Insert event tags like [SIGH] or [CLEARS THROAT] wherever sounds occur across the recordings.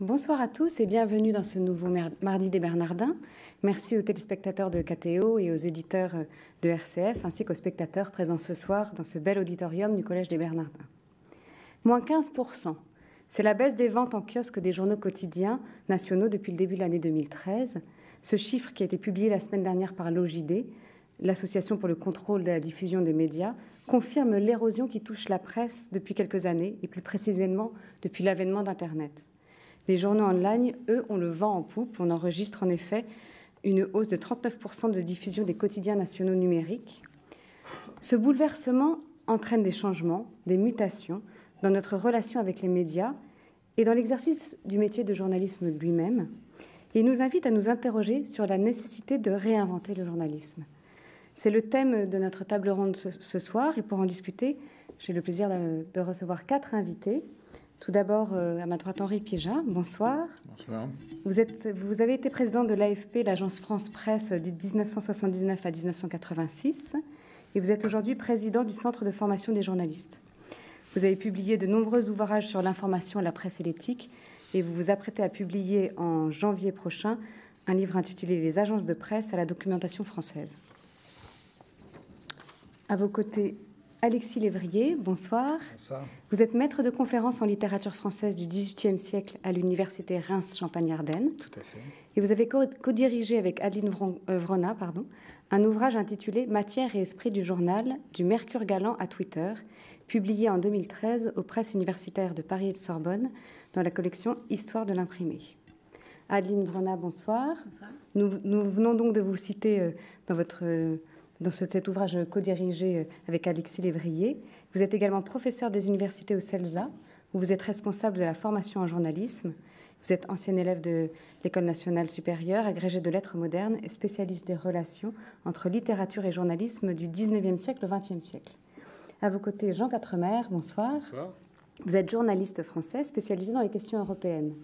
Bonsoir à tous et bienvenue dans ce nouveau Mardi des Bernardins. Merci aux téléspectateurs de KTO et aux éditeurs de RCF, ainsi qu'aux spectateurs présents ce soir dans ce bel auditorium du Collège des Bernardins. Moins 15%. C'est la baisse des ventes en kiosque des journaux quotidiens nationaux depuis le début de l'année 2013. Ce chiffre qui a été publié la semaine dernière par l'OJD, l'Association pour le contrôle de la diffusion des médias, confirme l'érosion qui touche la presse depuis quelques années, et plus précisément depuis l'avènement d'Internet. Les journaux en ligne, eux, ont le vent en poupe. On enregistre en effet une hausse de 39% de diffusion des quotidiens nationaux numériques. Ce bouleversement entraîne des changements, des mutations dans notre relation avec les médias et dans l'exercice du métier de journalisme lui-même. Il nous invite à nous interroger sur la nécessité de réinventer le journalisme. C'est le thème de notre table ronde ce, soir et pour en discuter, j'ai le plaisir de, recevoir quatre invités. Tout d'abord, euh, à ma droite, Henri Pija. Bonsoir. Bonsoir. Vous, êtes, vous avez été président de l'AFP, l'agence France Presse, de 1979 à 1986. Et vous êtes aujourd'hui président du Centre de formation des journalistes. Vous avez publié de nombreux ouvrages sur l'information, la presse et l'éthique. Et vous vous apprêtez à publier en janvier prochain un livre intitulé Les agences de presse à la documentation française. À vos côtés, Alexis Lévrier, bonsoir. Bonsoir. Vous êtes maître de conférence en littérature française du XVIIIe siècle à l'université Reims-Champagne-Ardenne. Tout à fait. Et vous avez co-dirigé avec Adeline euh, Vrona pardon, un ouvrage intitulé Matière et esprit du journal, du Mercure galant à Twitter, publié en 2013 aux presses universitaires de Paris et de Sorbonne dans la collection Histoire de l'imprimé. Adeline Vrona, bonsoir. bonsoir. Nous, venons donc de vous citer euh, dans votre euh, dans cet ouvrage co-dirigé euh, avec Alexis Lévrier. Vous êtes également professeur des universités au CELSA, où vous êtes responsable de la formation en journalisme. Vous êtes ancien élève de l'École nationale supérieure, agrégé de lettres modernes et spécialiste des relations entre littérature et journalisme du 19e siècle au 20e siècle. À vos côtés, Jean Quatremer, bonsoir. Bonsoir. Vous êtes journaliste français spécialisé dans les questions européennes.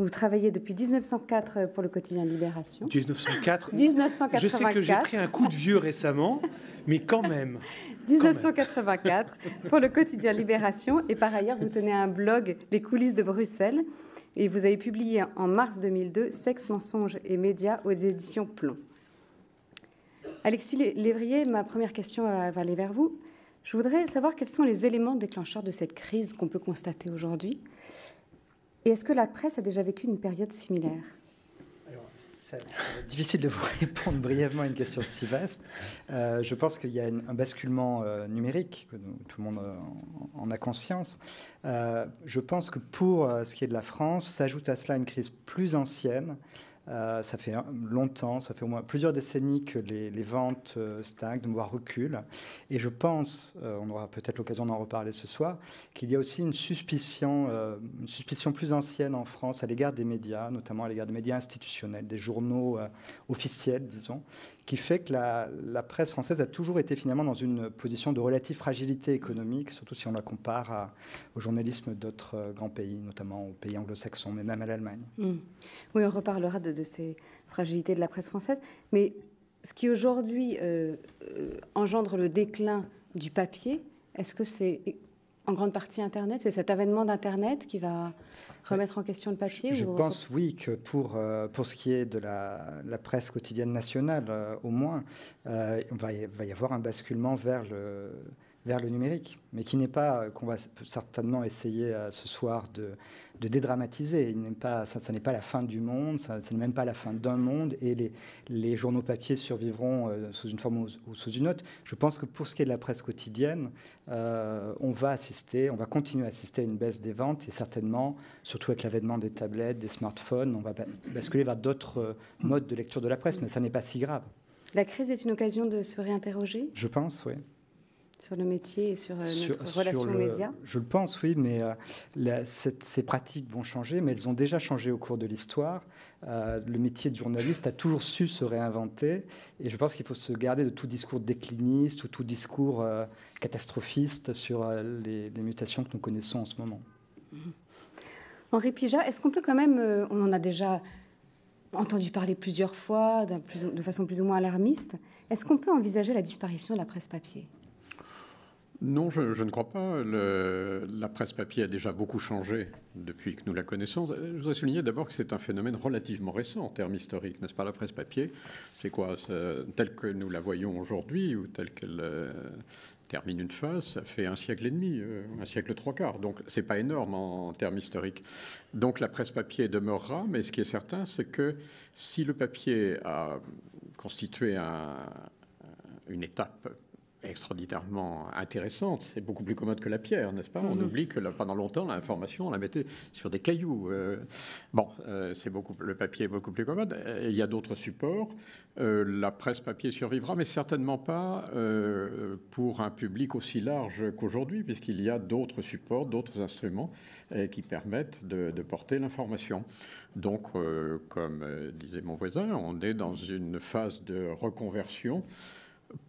Vous travaillez depuis 1904 pour le quotidien Libération. 1904 1984. [LAUGHS] Je sais que j'ai pris un coup de vieux récemment, mais quand même. [LAUGHS] 1984 pour le quotidien Libération. Et par ailleurs, vous tenez un blog, Les coulisses de Bruxelles. Et vous avez publié en mars 2002 Sexe, mensonges et médias aux éditions Plomb. Alexis Lévrier, ma première question va aller vers vous. Je voudrais savoir quels sont les éléments déclencheurs de cette crise qu'on peut constater aujourd'hui. Et est-ce que la presse a déjà vécu une période similaire? C'est difficile de vous [LAUGHS] répondre brièvement à une question si vaste. Euh, je pense qu'il y a un basculement euh, numérique, que tout le monde euh, en a conscience. je pense que pour ce qui est de la France, s'ajoute à cela une crise plus ancienne euh, ça fait longtemps, ça fait au moins plusieurs décennies que les, ventes euh, stagnent, voire reculent. Et je pense, euh, on aura peut-être l'occasion d'en reparler ce soir, qu'il y a aussi une suspicion, une suspicion plus ancienne en France à l'égard des médias, notamment à l'égard des médias institutionnels, des journaux officiels, disons, qui fait que la, presse française a toujours été finalement dans une position de relative fragilité économique, surtout si on la compare au journalisme d'autres euh, grands pays, notamment aux pays anglo-saxons, mais même à l'Allemagne. Hmm. Oui, on reparlera de, ces fragilités de la presse française, mais ce qui aujourd'hui euh, euh, engendre le déclin du papier, est-ce que c'est en grande partie Internet? C'est cet avènement d'Internet qui va remettre en question le papier Je, pense, oui, que pour, euh, pour ce qui est de la, presse quotidienne nationale, euh, au moins, euh, va y avoir un basculement vers le, vers le numérique, mais qui n'est pas, qu'on va certainement essayer ce soir de, de dédramatiser. Il pas, ça, n'est pas la fin du monde, ça, n'est même pas la fin d'un monde, et les, les journaux papier survivront euh, sous une forme ou, sous une autre. Je pense que pour ce qui est de la presse quotidienne, euh, on va assister, on va continuer à assister à une baisse des ventes, et certainement, surtout avec l'avènement des tablettes, des smartphones, on va basculer vers d'autres euh, modes de lecture de la presse, mais ça n'est pas si grave. La crise est une occasion de se réinterroger? Je pense, oui sur le métier et sur, euh, notre relation aux médias Je le pense, oui, mais euh, ces pratiques vont changer, mais elles ont déjà changé au cours de l'histoire. Euh, le métier de journaliste a toujours su se réinventer, et je pense qu'il faut se garder de tout discours décliniste ou tout discours catastrophiste sur les, mutations que nous connaissons en ce moment. Mmh. Henri Pija, est-ce qu'on peut quand même, on en a déjà entendu parler plusieurs fois, de façon plus ou moins alarmiste, est-ce qu'on peut envisager la disparition de la presse papier? Non, je, ne crois pas. la presse papier a déjà beaucoup changé depuis que nous la connaissons. Je voudrais souligner d'abord que c'est un phénomène relativement récent en termes historiques, n'est-ce pas La presse papier, c'est quoi? Telle que nous la voyons aujourd'hui ou telle qu'elle euh, termine une phase, ça fait un siècle et demi, euh, un siècle trois quarts. Donc c'est pas énorme en, termes historiques. Donc la presse papier demeurera, mais ce qui est certain, c'est que si le papier a constitué une étape extraordinairement intéressante. C'est beaucoup plus commode que la pierre, n'est-ce pas? On mhm. oublie que pendant longtemps, l'information, on la mettait sur des cailloux. Euh. bon, euh, c'est beaucoup, le papier est beaucoup plus commode. il y a d'autres supports. Euh, la presse papier survivra, mais certainement pas pour un public aussi large qu'aujourd'hui, puisqu'il y a d'autres supports, d'autres instruments qui permettent de, de porter l'information. Donc, comme disait mon voisin, on est dans une phase de reconversion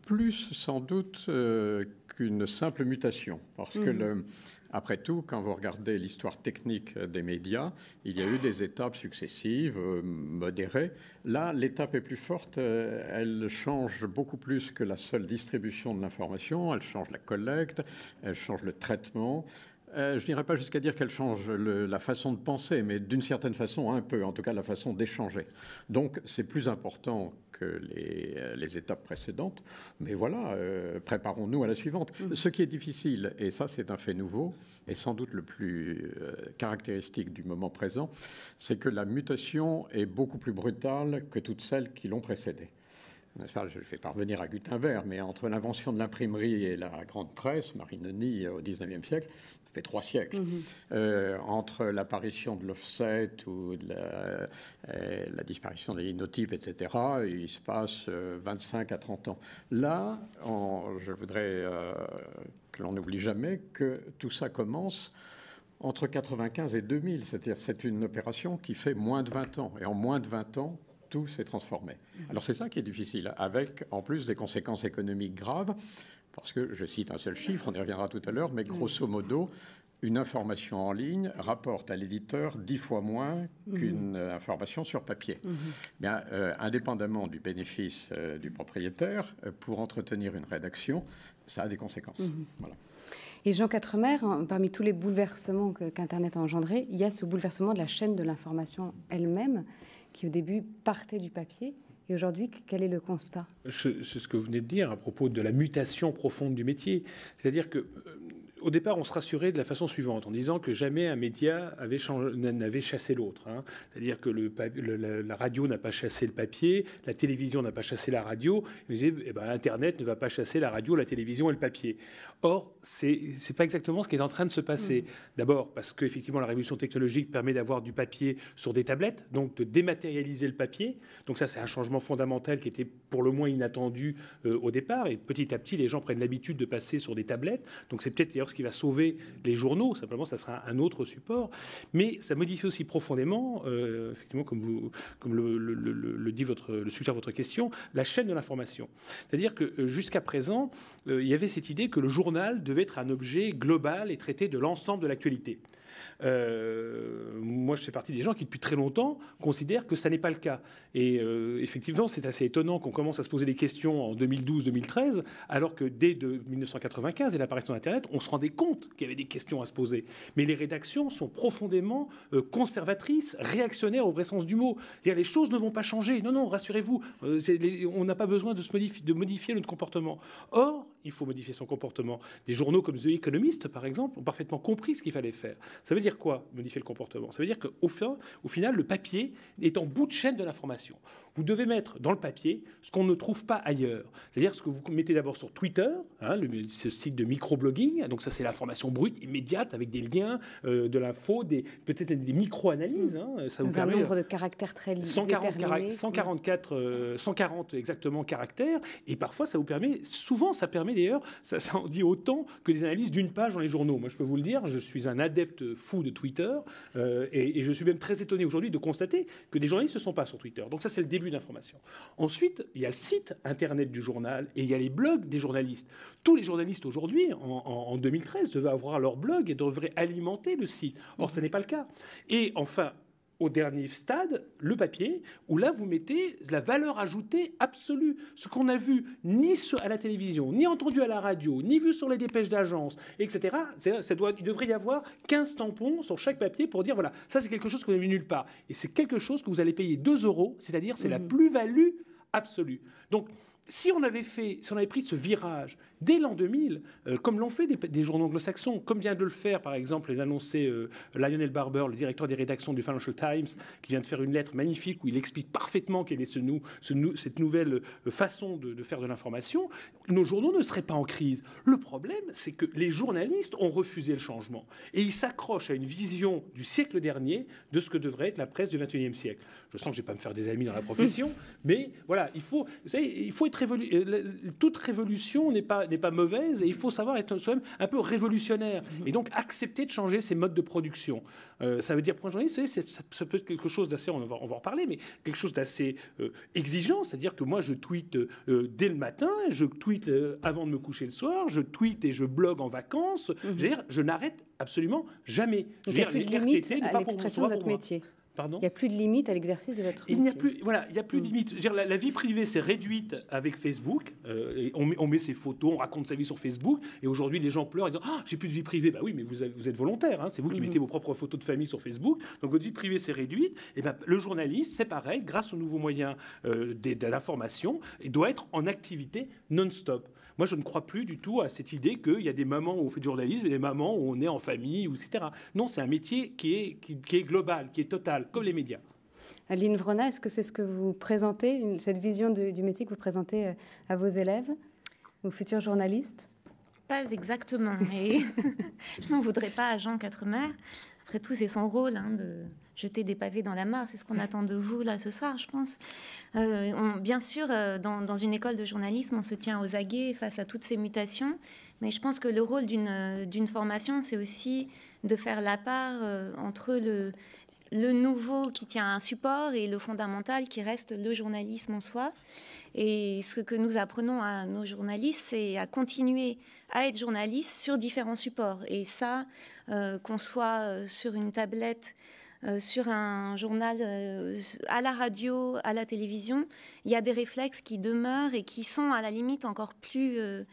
plus sans doute euh, qu'une simple mutation. Parce que, mhm. après tout, quand vous regardez l'histoire technique des médias, il y a eu des étapes successives, euh, modérées. Là, l'étape est plus forte. Euh, elle change beaucoup plus que la seule distribution de l'information. Elle change la collecte, elle change le traitement. Je n'irai pas jusqu'à dire qu'elle change la façon de penser, mais d'une certaine façon un peu, en tout cas la façon d'échanger. Donc c'est plus important euh, les, étapes précédentes. Mais voilà, euh, préparons-nous à la suivante. Mm. Ce qui est difficile, et ça c'est un fait nouveau, et sans doute le plus euh, caractéristique du moment présent, c'est que la mutation est beaucoup plus brutale que toutes celles qui l'ont précédée. Je vais parvenir à Gutenberg, mais entre l'invention de l'imprimerie et la grande presse, Marinoni au XIXe siècle, ça fait trois siècles. Mhm. Euh, entre l'apparition de l'offset ou de la, euh, disparition des linotypes, etc., il se passe 25 euh, à 30 ans. Là, je voudrais que l'on n'oublie jamais que tout ça commence entre 95 et 2000. C'est-à-dire c'est une opération qui fait moins de 20 ans. Et en moins de 20 ans, tout s'est transformé. Alors c'est ça qui est difficile, avec en plus des conséquences économiques graves. Parce que, je cite un seul chiffre, on y reviendra tout à l'heure, mais grosso modo, une information en ligne rapporte à l'éditeur dix fois moins mhm. qu'une euh, information sur papier. Mhm. Bien, euh, indépendamment du bénéfice euh, du propriétaire, pour entretenir une rédaction, ça a des conséquences. Mhm. Voilà. Et Jean Quatremer, parmi tous les bouleversements qu'Internet a engendrés, il y a ce bouleversement de la chaîne de l'information elle-même, qui au début partait du papier et aujourd'hui, quel est le constat? C'est ce que vous venez de dire à propos de la mutation profonde du métier. C'est-à-dire que euh, au départ, on se rassurait de la façon suivante, en disant que jamais un média n'avait chassé l'autre. Hein. C'est-à-dire que le, la, radio n'a pas chassé le papier, la télévision n'a pas chassé la radio. On disait, eh ben, Internet ne va pas chasser la radio, la télévision et le papier. Or, ce n'est pas exactement ce qui est en train de se passer. Mmh. D'abord, parce qu'effectivement, la révolution technologique permet d'avoir du papier sur des tablettes, donc de dématérialiser le papier. Donc ça, c'est un changement fondamental qui était pour le moins inattendu euh, au départ. Et petit à petit, les gens prennent l'habitude de passer sur des tablettes. Donc c'est peut-être ce qui va sauver les journaux. Simplement, ça sera un autre support. Mais ça modifie aussi profondément, euh, effectivement, comme, vous, comme le, dit votre, le sujet de votre question, la chaîne de l'information. C'est-à-dire que euh, jusqu'à présent, euh, il y avait cette idée que le journal devait être un objet global et traiter de l'ensemble de l'actualité. Euh, moi, je fais partie des gens qui, depuis très longtemps, considèrent que ça n'est pas le cas. Et euh, effectivement, c'est assez étonnant qu'on commence à se poser des questions en 2012-2013, alors que dès 1995 et l'apparition d'Internet, on se rendait compte qu'il y avait des questions à se poser. Mais les rédactions sont profondément euh, conservatrices, réactionnaires au vrai sens du mot. C'est-à-dire les choses ne vont pas changer. Non, non, rassurez-vous, on n'a pas besoin de, modifier, de modifier notre comportement. Or, il faut modifier son comportement. Des journaux comme The Economist, par exemple, ont parfaitement compris ce qu'il fallait faire. Ça veut dire quoi, modifier le comportement? Ça veut dire qu'au au final, le papier est en bout de chaîne de l'information. Vous devez mettre dans le papier ce qu'on ne trouve pas ailleurs. C'est-à-dire ce que vous mettez d'abord sur Twitter, hein, le, ce site de microblogging. Donc ça, c'est l'information brute, immédiate, avec des liens, euh, de l'info, des, peut-être des micro-analyses. Hein, ça vous un nombre de caractères très 140 144, 140 exactement caractères. Et parfois, ça vous permet, souvent, ça permet d'ailleurs, ça, ça en dit autant que des analyses d'une page dans les journaux. Moi, je peux vous le dire, je suis un adepte fou de Twitter. Euh, et, et, je suis même très étonné aujourd'hui de constater que des journalistes ne sont pas sur Twitter. Donc ça, c'est le début d'information. Ensuite, il y a le site internet du journal et il y a les blogs des journalistes. Tous les journalistes aujourd'hui, en, 2013, devaient avoir leur blog et devraient alimenter le site. Or, ce n'est pas le cas. Et enfin, au dernier stade le papier, où là, vous mettez la valeur ajoutée absolue. Ce qu'on n'a vu ni à la télévision, ni entendu à la radio, ni vu sur les dépêches d'agence, etc. Ça doit, il devrait y avoir 15 tampons sur chaque papier pour dire, voilà, ça c'est quelque chose qu'on n'a vu nulle part. Et c'est quelque chose que vous allez payer 2 euros, c'est-à-dire c'est la mmh. plus-value absolue. Donc, si on avait fait, si on avait pris ce virage dès l'an 2000, euh, comme l'ont fait des, journaux anglo-saxons, comme vient de le faire par exemple l'annoncer euh, Lionel Barber, le directeur des rédactions du Financial Times, qui vient de faire une lettre magnifique où il explique parfaitement quelle est ce cette nouvelle euh, façon de, faire de l'information, nos journaux ne seraient pas en crise. Le problème, c'est que les journalistes ont refusé le changement et ils s'accrochent à une vision du siècle dernier de ce que devrait être la presse du 21e siècle. Je sens que je vais pas me faire des amis dans la profession, [LAUGHS] mais voilà, il faut, vous savez, il faut être toute révolution n'est pas n'est pas mauvaise et il faut savoir être soi-même un peu révolutionnaire et donc accepter de changer ses modes de production. Euh, ça veut dire, pour un journaliste, ça, peut être quelque chose d'assez, on va, on va en reparler, mais quelque chose d'assez euh, exigeant, c'est-à-dire que moi je tweete euh, dès le matin, je tweete avant de me coucher le soir, je tweete et je blogue en vacances. Mhm. Je, je n'arrête absolument jamais. il n'y a plus de limite à l'expression de votre métier. Il n'y a plus de limite à l'exercice de votre Il n'y a plus, voilà, il y a plus de mm. limite. Dire, la, vie privée s'est réduite avec Facebook. Euh, on, met, ses photos, on raconte sa vie sur Facebook. Et aujourd'hui, les gens pleurent et disent ah, j'ai plus de vie privée. Bah oui, mais vous, êtes volontaire. Hein. c'est vous qui mm-hmm. mettez vos propres photos de famille sur Facebook. Donc votre vie privée s'est réduite. Et ben, le journaliste, c'est pareil, grâce aux nouveaux moyens euh, de l'information, il doit être en activité non-stop. Moi, je ne crois plus du tout à cette idée qu'il y a des moments où on fait du journalisme et des moments où on est en famille, etc. Non, c'est un métier qui est, qui, est global, qui est total, comme les médias. Aline Vrona, est-ce que c'est ce que vous présentez, cette vision du métier que vous présentez euh, à vos élèves, aux futurs journalistes? Pas exactement. Et [LAUGHS] je n'en voudrais pas à Jean Quatremer. Après tout, c'est son rôle hein, de jeter des pavés dans la mare. C'est ce qu'on attend de vous là ce soir, je pense. Euh, bien sûr, euh, dans, une école de journalisme, on se tient aux aguets face à toutes ces mutations. Mais je pense que le rôle d'une formation, c'est aussi de faire la part entre le, le nouveau qui tient un support et le fondamental qui reste le journalisme en soi. Et ce que nous apprenons à nos journalistes, c'est à continuer à être journaliste sur différents supports. Et ça, qu'on soit sur une tablette euh, sur un journal, euh, à la radio, à la télévision, il y a des réflexes qui demeurent et qui sont à la limite encore plus euh,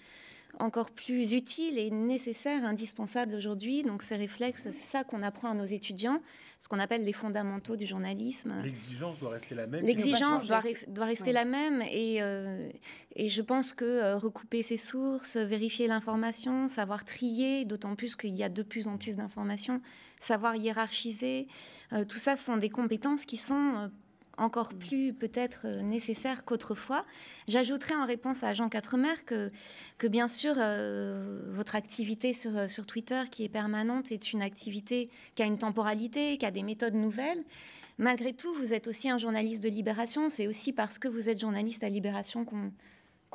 encore plus utile et nécessaire, indispensable aujourd'hui. Donc ces réflexes, c'est ça qu'on apprend à nos étudiants, ce qu'on appelle les fondamentaux du journalisme. L'exigence doit rester la même. L'exigence doit, doit, rester la même et, euh, et je pense que euh, recouper ses sources, vérifier l'information, savoir trier, d'autant plus qu'il y a de plus en plus d'informations, savoir hiérarchiser, euh, tout ça ce sont des compétences qui sont encore plus peut-être euh, nécessaire qu'autrefois. J'ajouterais en réponse à Jean Quatremer que, que bien sûr, euh, votre activité sur, euh, sur Twitter, qui est permanente, est une activité qui a une temporalité, qui a des méthodes nouvelles. Malgré tout, vous êtes aussi un journaliste de Libération. C'est aussi parce que vous êtes journaliste à Libération qu'on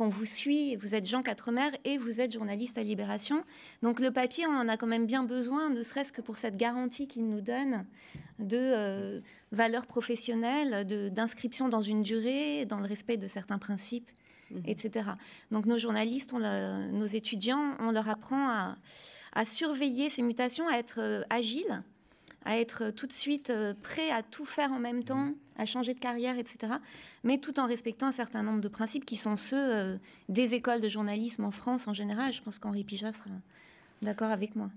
qu'on vous suit. Vous êtes Jean Quatremer et vous êtes journaliste à Libération. Donc le papier, on en a quand même bien besoin, ne serait-ce que pour cette garantie qu'il nous donne de euh, valeur professionnelle, d'inscription dans une durée, dans le respect de certains principes, mhm. etc. Donc nos journalistes, nos étudiants, on leur apprend à, à, surveiller ces mutations, à être euh, agiles à être tout de suite euh, prêt à tout faire en même temps, à changer de carrière, etc. Mais tout en respectant un certain nombre de principes qui sont ceux euh, des écoles de journalisme en France en général. Je pense qu'Henri Pijat sera d'accord avec moi.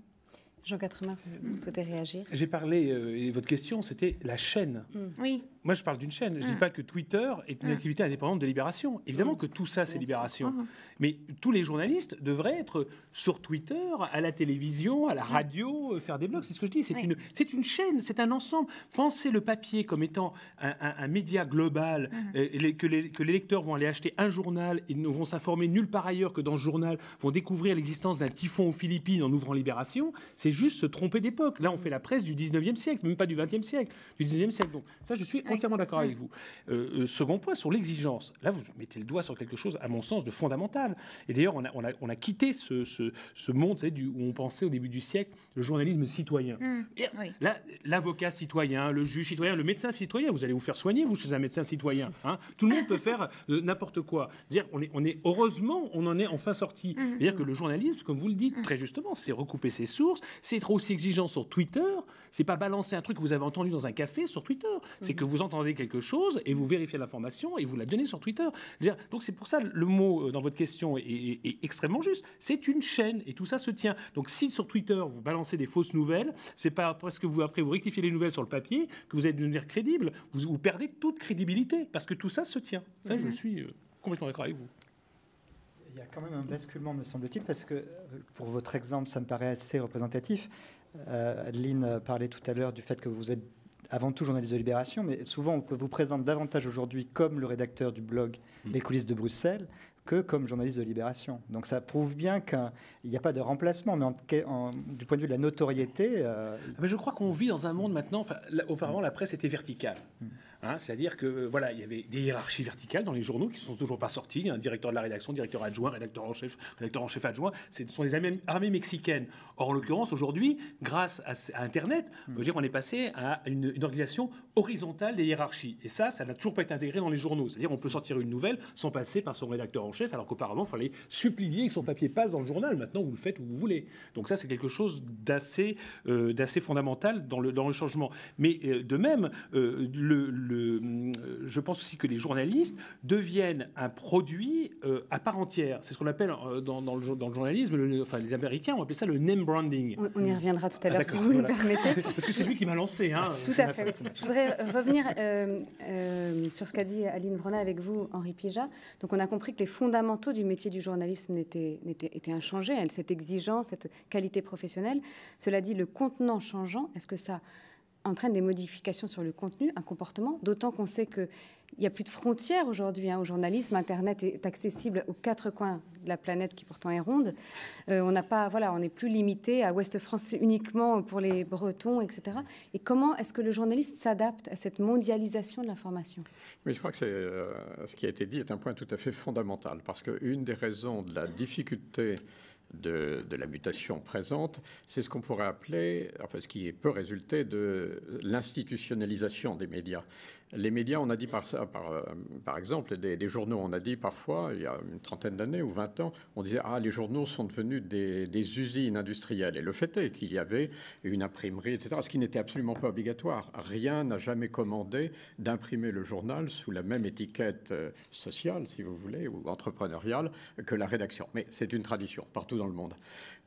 Jean Quatremer, vous souhaitez réagir? J'ai parlé, euh, et votre question, c'était la chaîne. Mm. Oui. Moi, je parle d'une chaîne. Je ne dis mm. pas que Twitter est une mm. activité indépendante de Libération. Évidemment que tout ça, c'est Libération. Mais tous les journalistes devraient être sur Twitter, à la télévision, à la radio, euh, faire des blogs. C'est ce que je dis. C'est une, une chaîne, c'est un ensemble. Pensez le papier comme étant un, média global, euh, que, les, que les lecteurs vont aller acheter un journal et ne vont s'informer nulle part ailleurs que dans ce journal, vont découvrir l'existence d'un typhon aux Philippines en ouvrant Libération. C'est juste se tromper d'époque. Là, on fait la presse du 19e siècle, même pas du 20e siècle, du 19e siècle. Donc ça, je suis entièrement d'accord avec vous. Euh, euh, second point, sur l'exigence. Là, vous mettez le doigt sur quelque chose, à mon sens, de fondamental. Et d'ailleurs, on a, on, a, on a, quitté ce, ce, monde du, où on pensait au début du siècle le journalisme citoyen. Mmh. l'avocat citoyen, le juge citoyen, le médecin citoyen, vous allez vous faire soigner, vous, chez un médecin citoyen. Hein Tout le monde peut faire euh, n'importe quoi. Dire, on est, on est, heureusement, on en est enfin sorti. Mmh. C'est-à-dire que le journalisme, comme vous le dites très justement, c'est recouper ses sources, C'est être aussi exigeant sur Twitter. C'est pas balancer un truc que vous avez entendu dans un café sur Twitter. C'est que vous entendez quelque chose et vous vérifiez l'information et vous la donnez sur Twitter. Donc c'est pour ça le mot euh, dans votre question est, extrêmement juste. C'est une chaîne et tout ça se tient. Donc si sur Twitter vous balancez des fausses nouvelles, c'est pas parce que vous après vous rectifiez les nouvelles sur le papier que vous allez devenir crédible. Vous, vous perdez toute crédibilité parce que tout ça se tient. Ça, je mhm. suis euh, complètement d'accord avec vous. Il y a quand même un basculement, me semble-t-il, parce que euh, pour votre exemple, ça me paraît assez représentatif. Euh, Adeline parlait tout à l'heure du fait que vous êtes avant tout journaliste de Libération, mais souvent on vous présente davantage aujourd'hui comme le rédacteur du blog mm. Les coulisses de Bruxelles que comme journaliste de Libération. Donc ça prouve bien qu'il n'y a pas de remplacement, mais en, du point de vue de la notoriété. Euh, ah, mais je crois qu'on vit dans un monde maintenant. Enfin, auparavant, la presse était verticale. Hein, c'est-à-dire que voilà, il y avait des hiérarchies verticales dans les journaux qui sont toujours pas sorties. Un directeur de la rédaction, directeur adjoint, rédacteur en chef, rédacteur en chef adjoint. Ce sont les armées, mexicaines. Or, en l'occurrence, aujourd'hui, grâce à, Internet, on, dire, on est passé à une, organisation horizontale des hiérarchies. Et ça, ça n'a toujours pas été intégré dans les journaux. C'est-à-dire, on peut sortir une nouvelle sans passer par son rédacteur en chef, alors qu'auparavant, il fallait supplier que son papier passe dans le journal. Maintenant, vous le faites où vous voulez. Donc ça, c'est quelque chose d'assez euh, fondamental dans le, dans le changement. Mais euh, de même, euh, le euh, je pense aussi que les journalistes deviennent un produit euh, à part entière. C'est ce qu'on appelle euh, dans, le, dans, le, journalisme, enfin les Américains ont appelé ça le name branding. On, y reviendra tout à l'heure, si vous me permettez. [LAUGHS] Parce que c'est lui qui m'a lancé. Hein. Tout à fait. Je voudrais revenir sur ce qu'a dit Aline Vrona avec vous, Henri Pija. Donc on a compris que les fondamentaux du métier du journalisme étaient, étaient inchangés, hein, cette exigence, cette qualité professionnelle. Cela dit, le contenant changeant, est-ce que ça entraîne des modifications sur le contenu, un comportement, d'autant qu'on sait qu'il n'y a plus de frontières aujourd'hui hein, au journalisme. Internet est accessible aux quatre coins de la planète qui pourtant est ronde. Euh, on n'a pas, voilà, on n'est plus limité à Ouest France uniquement pour les Bretons, etc. Et comment est-ce que le journaliste s'adapte à cette mondialisation de l'information? Oui, je crois que euh, ce qui a été dit est un point tout à fait fondamental parce qu'une des raisons de la difficulté de, la mutation présente, c'est ce qu'on pourrait appeler, enfin ce qui peut résulter de l'institutionnalisation des médias. Les médias, on a dit par, par, euh, exemple, des, journaux, on a dit parfois, il y a une trentaine d'années ou 20 ans, on disait Ah, les journaux sont devenus des, usines industrielles. Et le fait est qu'il y avait une imprimerie, etc., ce qui n'était absolument pas obligatoire. Rien n'a jamais commandé d'imprimer le journal sous la même étiquette euh, sociale, si vous voulez, ou entrepreneuriale que la rédaction. Mais c'est une tradition partout dans le monde.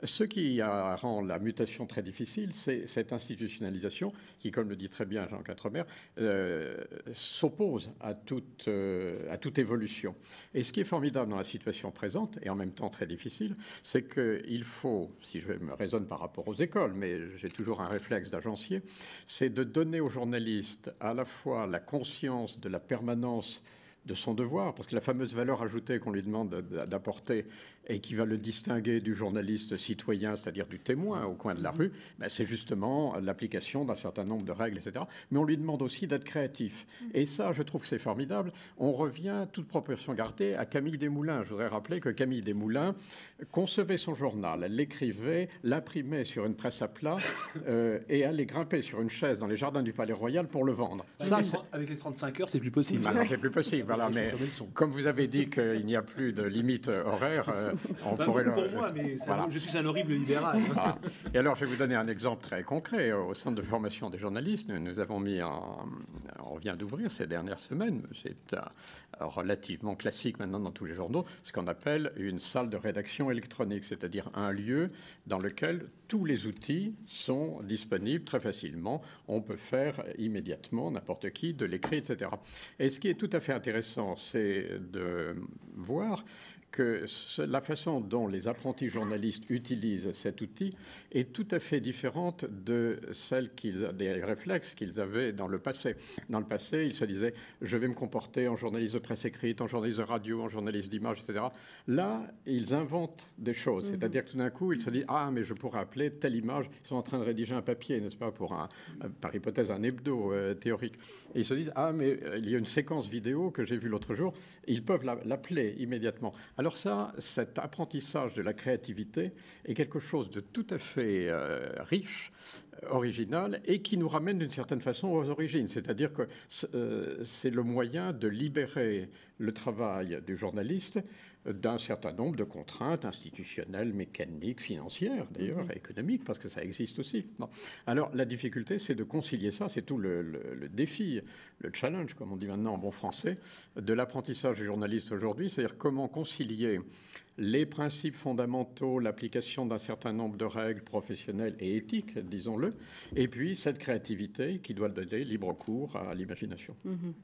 Ce qui rend la mutation très difficile, c'est cette institutionnalisation qui, comme le dit très bien Jean Quatremer, euh, s'oppose à toute, euh, à toute évolution. Et ce qui est formidable dans la situation présente, et en même temps très difficile, c'est qu'il faut, si je me raisonne par rapport aux écoles, mais j'ai toujours un réflexe d'agencier, c'est de donner aux journalistes à la fois la conscience de la permanence de son devoir, parce que la fameuse valeur ajoutée qu'on lui demande d'apporter et qui va le distinguer du journaliste citoyen, c'est-à-dire du témoin au coin de la rue, ben, c'est justement l'application d'un certain nombre de règles, etc. Mais on lui demande aussi d'être créatif. Et ça, je trouve que c'est formidable. On revient, toute proportion gardée, à Camille Desmoulins. Je voudrais rappeler que Camille Desmoulins concevait son journal, elle l'écrivait, l'imprimait sur une presse à plat [COUGHS] euh, et allait grimper sur une chaise dans les jardins du Palais Royal pour le vendre. Ça, avec les 35 heures, c'est plus possible. c'est plus possible. Voilà, mais comme vous avez dit qu'il n'y a plus de limite horaire, euh, [LAUGHS] on pourrait le... pour moi, mais je suis un horrible libéral. Et alors, je vais vous donner un exemple très concret. Au centre de formation des journalistes, nous avons mis en... On vient d'ouvrir ces dernières semaines, c'est relativement classique maintenant dans tous les journaux, ce qu'on appelle une salle de rédaction électronique, c'est-à-dire un lieu dans lequel tous les outils sont disponibles très facilement. On peut faire immédiatement n'importe qui de l'écrit, etc. Et ce qui est tout à fait intéressant, c'est de voir que la façon dont les apprentis journalistes utilisent cet outil est tout à fait différente de celle qu'ils, des réflexes qu'ils avaient dans le passé. Dans le passé, ils se disaient je vais me comporter en journaliste de presse écrite, en journaliste de radio, en journaliste d'image, etc. Là, ils inventent des choses. Mhm. C'est-à-dire que tout d'un coup, ils se disent ah mais je pourrais appeler telle image. Ils sont en train de rédiger un papier, n'est-ce pas, pour un, par hypothèse un hebdo euh, théorique. Et ils se disent ah mais euh, il y a une séquence vidéo que j'ai vue l'autre jour. Ils peuvent l'appeler immédiatement. Alors ça, cet apprentissage de la créativité est quelque chose de tout à fait euh, riche original et qui nous ramène d'une certaine façon aux origines. C'est-à-dire que c'est le moyen de libérer le travail du journaliste d'un certain nombre de contraintes institutionnelles, mécaniques, financières d'ailleurs, mhm. économiques, parce que ça existe aussi. Alors la difficulté, c'est de concilier ça, c'est tout le, défi, le challenge, comme on dit maintenant en bon français, de l'apprentissage du journaliste aujourd'hui, c'est-à-dire comment concilier les principes fondamentaux, l'application d'un certain nombre de règles professionnelles et éthiques, disons-le, et puis cette créativité qui doit donner libre cours à l'imagination. Mhm.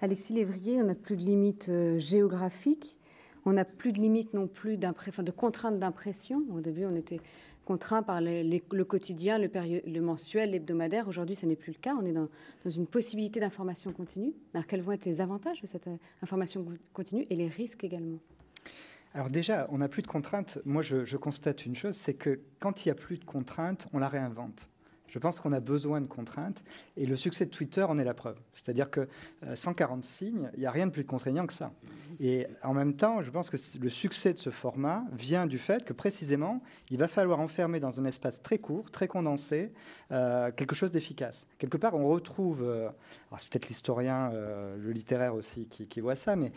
Alexis Lévrier, on n'a plus de limites euh, géographiques. On n'a plus de limites non plus de contraintes d'impression. Au début, on était contraint par le quotidien, le, mensuel, l'hebdomadaire. Aujourd'hui, ce n'est plus le cas. On est dans, une possibilité d'information continue. Alors, quels vont être les avantages de cette euh, information continue et les risques également? Alors déjà, on n'a plus de contraintes. Moi, je, constate une chose, c'est que quand il n'y a plus de contraintes, on la réinvente. Je pense qu'on a besoin de contraintes et le succès de Twitter en est la preuve. C'est-à-dire que 140 euh, signes, il n'y a rien de plus contraignant que ça. Et en même temps, je pense que le succès de ce format vient du fait que précisément, il va falloir enfermer dans un espace très court, très condensé, euh, quelque chose d'efficace. Quelque part, on retrouve, euh, c'est peut-être l'historien, le littéraire aussi qui, voit ça, mais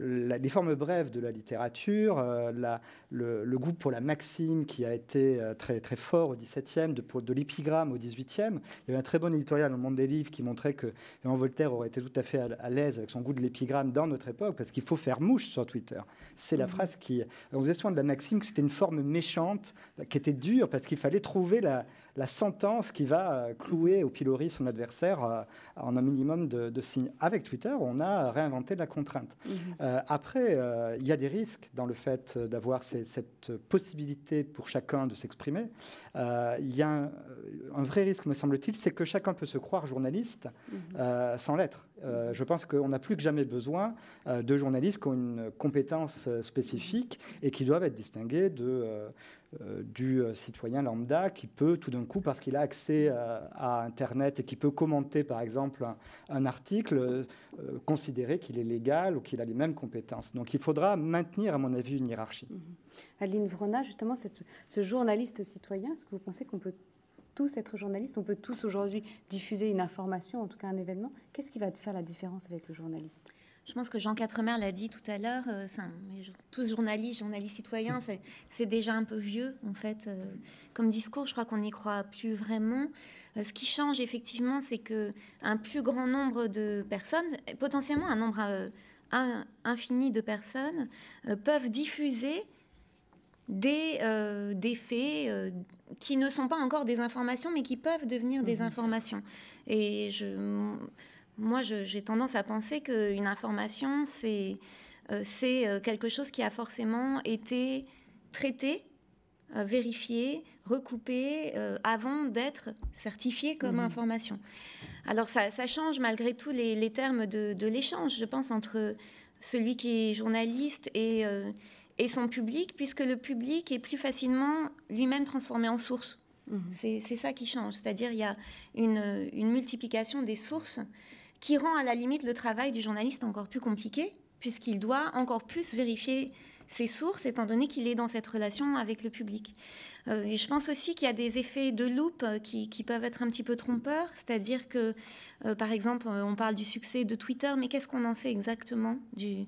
les formes brèves de la littérature, la, le, goût pour la maxime qui a été très, très fort au XVIIe, de, de l'épigramme au 18e. Il y avait un très bon éditorial dans le monde des livres qui montrait que Voltaire aurait été tout à fait à, l'aise avec son goût de l'épigramme dans notre époque, parce qu'il faut faire mouche sur Twitter. C'est la mmh. phrase qui. On faisait souvent de la maxime que c'était une forme méchante, qui était dure, parce qu'il fallait trouver la, la sentence qui va euh, clouer au pilori son adversaire euh, en un minimum de, signes. Avec Twitter, on a réinventé la contrainte. Mhm. Euh, après, il y a des risques dans le fait d'avoir cette possibilité pour chacun de s'exprimer. Il y a un, vrai risque, me semble-t-il, c'est que chacun peut se croire journaliste mhm. sans l'être. Je pense qu'on n'a plus que jamais besoin de journalistes qui ont une compétence spécifique et qui doivent être distingués euh, du euh, citoyen lambda qui peut tout d'un coup, parce qu'il a accès euh, à, Internet et qui peut commenter par exemple un, article, considérer qu'il est légal ou qu'il a les mêmes compétences. Donc il faudra maintenir, à mon avis, une hiérarchie. Mmh. Aline Vrona, justement, ce journaliste citoyen, est-ce que vous pensez qu'on peut tous être journaliste On peut tous aujourd'hui diffuser une information, en tout cas un événement. Qu'est-ce qui va faire la différence avec le journaliste? Je pense que Jean Quatremer l'a dit tout à l'heure, euh, tous journalistes, journalistes citoyens, c'est déjà un peu vieux en fait euh, comme discours. Je crois qu'on n'y croit plus vraiment. Euh, ce qui change effectivement, c'est que un plus grand nombre de personnes, potentiellement un nombre infini de personnes, peuvent diffuser des faits qui ne sont pas encore des informations, mais qui peuvent devenir des mmh informations. Et je moi, j'ai tendance à penser qu'une information, c'est euh, euh, quelque chose qui a forcément été traité, euh, vérifié, recoupé avant d'être certifié comme mmh. information. Alors ça, change malgré tout les, termes de, l'échange, je pense, entre celui qui est journaliste et, et son public, puisque le public est plus facilement lui-même transformé en source. Mmh. C'est ça qui change, c'est-à-dire il y a une, une multiplication des sources qui rend à la limite le travail du journaliste encore plus compliqué, puisqu'il doit encore plus vérifier ses sources, étant donné qu'il est dans cette relation avec le public. Euh, et je pense aussi qu'il y a des effets de loupe euh, qui, peuvent être un petit peu trompeurs, c'est-à-dire que, euh, par exemple, on parle du succès de Twitter, mais qu'est-ce qu'on en sait exactement du,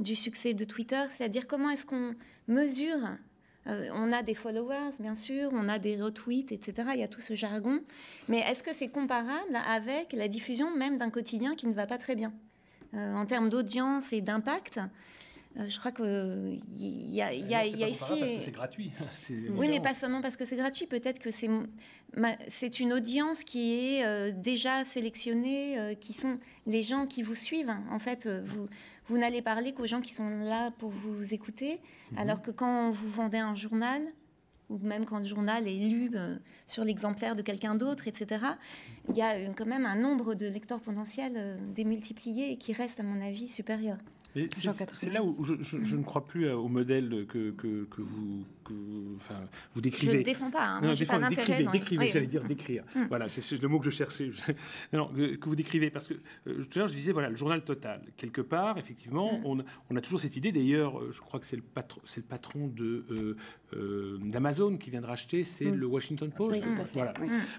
du succès de Twitter? C'est-à-dire comment est-ce qu'on mesure euh, on a des followers, bien sûr, on a des retweets, etc. Il y a tout ce jargon. Mais est-ce que c'est comparable avec la diffusion même d'un quotidien qui ne va pas très bien euh, En termes d'audience et d'impact, euh, je crois qu'il y, a, y a, y a ici. Parce que c'est gratuit. [LAUGHS] oui, mais pas seulement parce que c'est gratuit. Peut-être que c'est c'est une audience qui est déjà sélectionnée, qui sont les gens qui vous suivent. En fait, vous vous n'allez parler qu'aux gens qui sont là pour vous écouter, mhm. alors que quand vous vendez un journal, ou même quand le journal est lu euh, sur l'exemplaire de quelqu'un d'autre, etc., il y a quand même un nombre de lecteurs potentiels euh, démultipliés et qui reste, à mon avis, supérieur. C'est là où je, ne crois plus au modèle que, que, que vous, que, enfin, vous décrivez. Je ne défends pas. Hein. Non, défends, pas décrivez, décrivez, j'allais dire décrire. Mm. Voilà, c'est le mot que je cherchais. [LAUGHS] non, que vous décrivez, parce que euh, tout à l'heure je disais voilà le journal total. Quelque part, effectivement, mm. on, on, a toujours cette idée. D'ailleurs, euh, je crois que c'est le patron, c'est le patron de euh, d'Amazon qui vient de racheter, c'est mm. le Washington Post. voilà.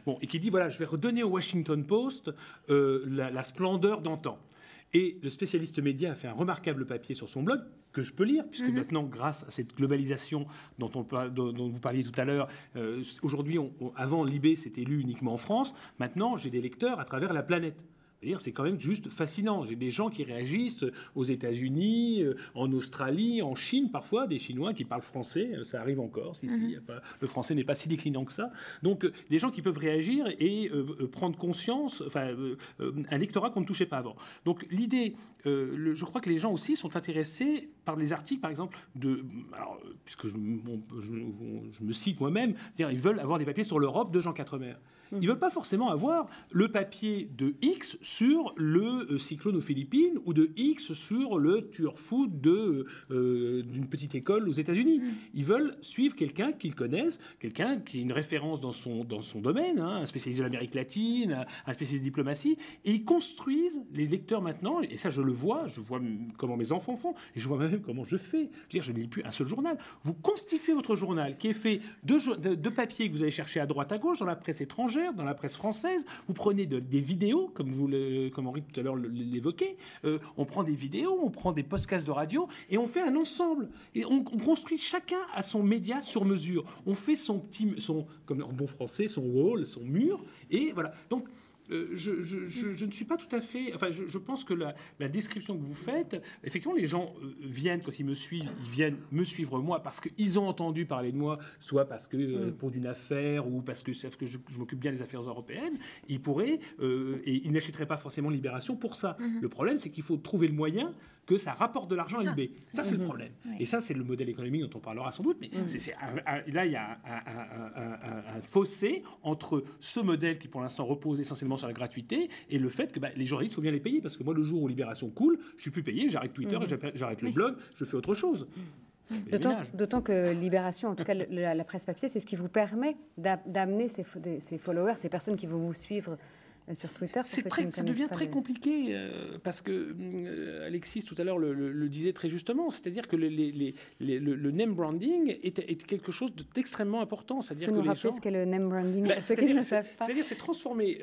Bon, et qui dit voilà, je vais redonner au Washington Post la, la splendeur d'antan. Et le spécialiste média a fait un remarquable papier sur son blog que je peux lire, puisque mhm. maintenant, grâce à cette globalisation dont, on, dont, vous parliez tout à l'heure, euh, aujourd'hui, avant Libé, c'était lu uniquement en France. Maintenant, j'ai des lecteurs à travers la planète c'est quand même juste fascinant. J'ai des gens qui réagissent aux États-Unis, euh, en Australie, en Chine, parfois des Chinois qui parlent français. Euh, ça arrive encore. Si, mhm. le français n'est pas si déclinant que ça. Donc, euh, des gens qui peuvent réagir et prendre conscience, enfin, un lectorat qu'on ne touchait pas avant. Donc, l'idée, je crois que les gens aussi sont intéressés par les articles, par exemple, de, puisque je, je, me cite moi-même, ils veulent avoir des papiers sur l'Europe de Jean Quatremer. Ils ne veulent pas forcément avoir le papier de X sur le euh, cyclone aux Philippines ou de X sur le turf-foot de, euh, d'une petite école aux États-Unis. Mm. Ils veulent suivre quelqu'un qu'ils connaissent, quelqu'un qui est une référence dans son, dans son domaine, hein, un spécialiste de l'Amérique latine, un spécialiste de diplomatie, et ils construisent les lecteurs maintenant, et ça je le vois, je vois comment mes enfants font, et je vois même comment je fais. Je veux dire, je ne lis plus un seul journal. Vous constituez votre journal qui est fait de, de, de papiers que vous allez chercher à droite à gauche dans la presse étrangère dans la presse française. Vous prenez des vidéos, comme, vous le, comme Henri tout à l'heure l'évoquait. Euh, on prend des vidéos, on prend des podcasts de radio et on fait un ensemble. Et on, construit chacun à son média sur mesure. On fait son petit, son, comme en bon français, son wall, son mur. Et voilà. Donc, euh, je, ne suis pas tout à fait. Enfin, je, pense que la, description que vous faites, effectivement, les gens euh, viennent quand ils me suivent, ils viennent me suivre moi parce qu'ils ont entendu parler de moi, soit parce que euh, mm. pour d'une affaire ou parce que savent que je, m'occupe bien des affaires européennes. Ils pourraient et ils n'achèteraient pas forcément Libération pour ça. Mm-hmm. Le problème, c'est qu'il faut trouver le moyen que ça rapporte de l'argent à l'UB. Ça, c'est le mhm. problème. Et ça, c'est le modèle économique dont on parlera sans doute. Mais mhm. là, il y a un, fossé entre ce modèle qui, pour l'instant, repose essentiellement sur la gratuité et le fait que bah, les journalistes, il faut bien les payer. Parce que moi, le jour où Libération coule, je suis plus payé, j'arrête Twitter, mhm. j'arrête le blog, je fais autre chose. D'autant que Libération, en tout cas la, presse papier, c'est ce qui vous permet d'amener ces, ces, followers, ces personnes qui vont vous suivre euh, sur Twitter. Très, ça devient très compliqué euh, parce que euh, Alexis tout à l'heure le, disait très justement, c'est-à-dire que les, le, name branding est, quelque chose d'extrêmement important. C'est-à-dire que nous rappeler ce qu'est le name branding bah, pour ceux qui ne savent pas. C'est-à-dire c'est transformé.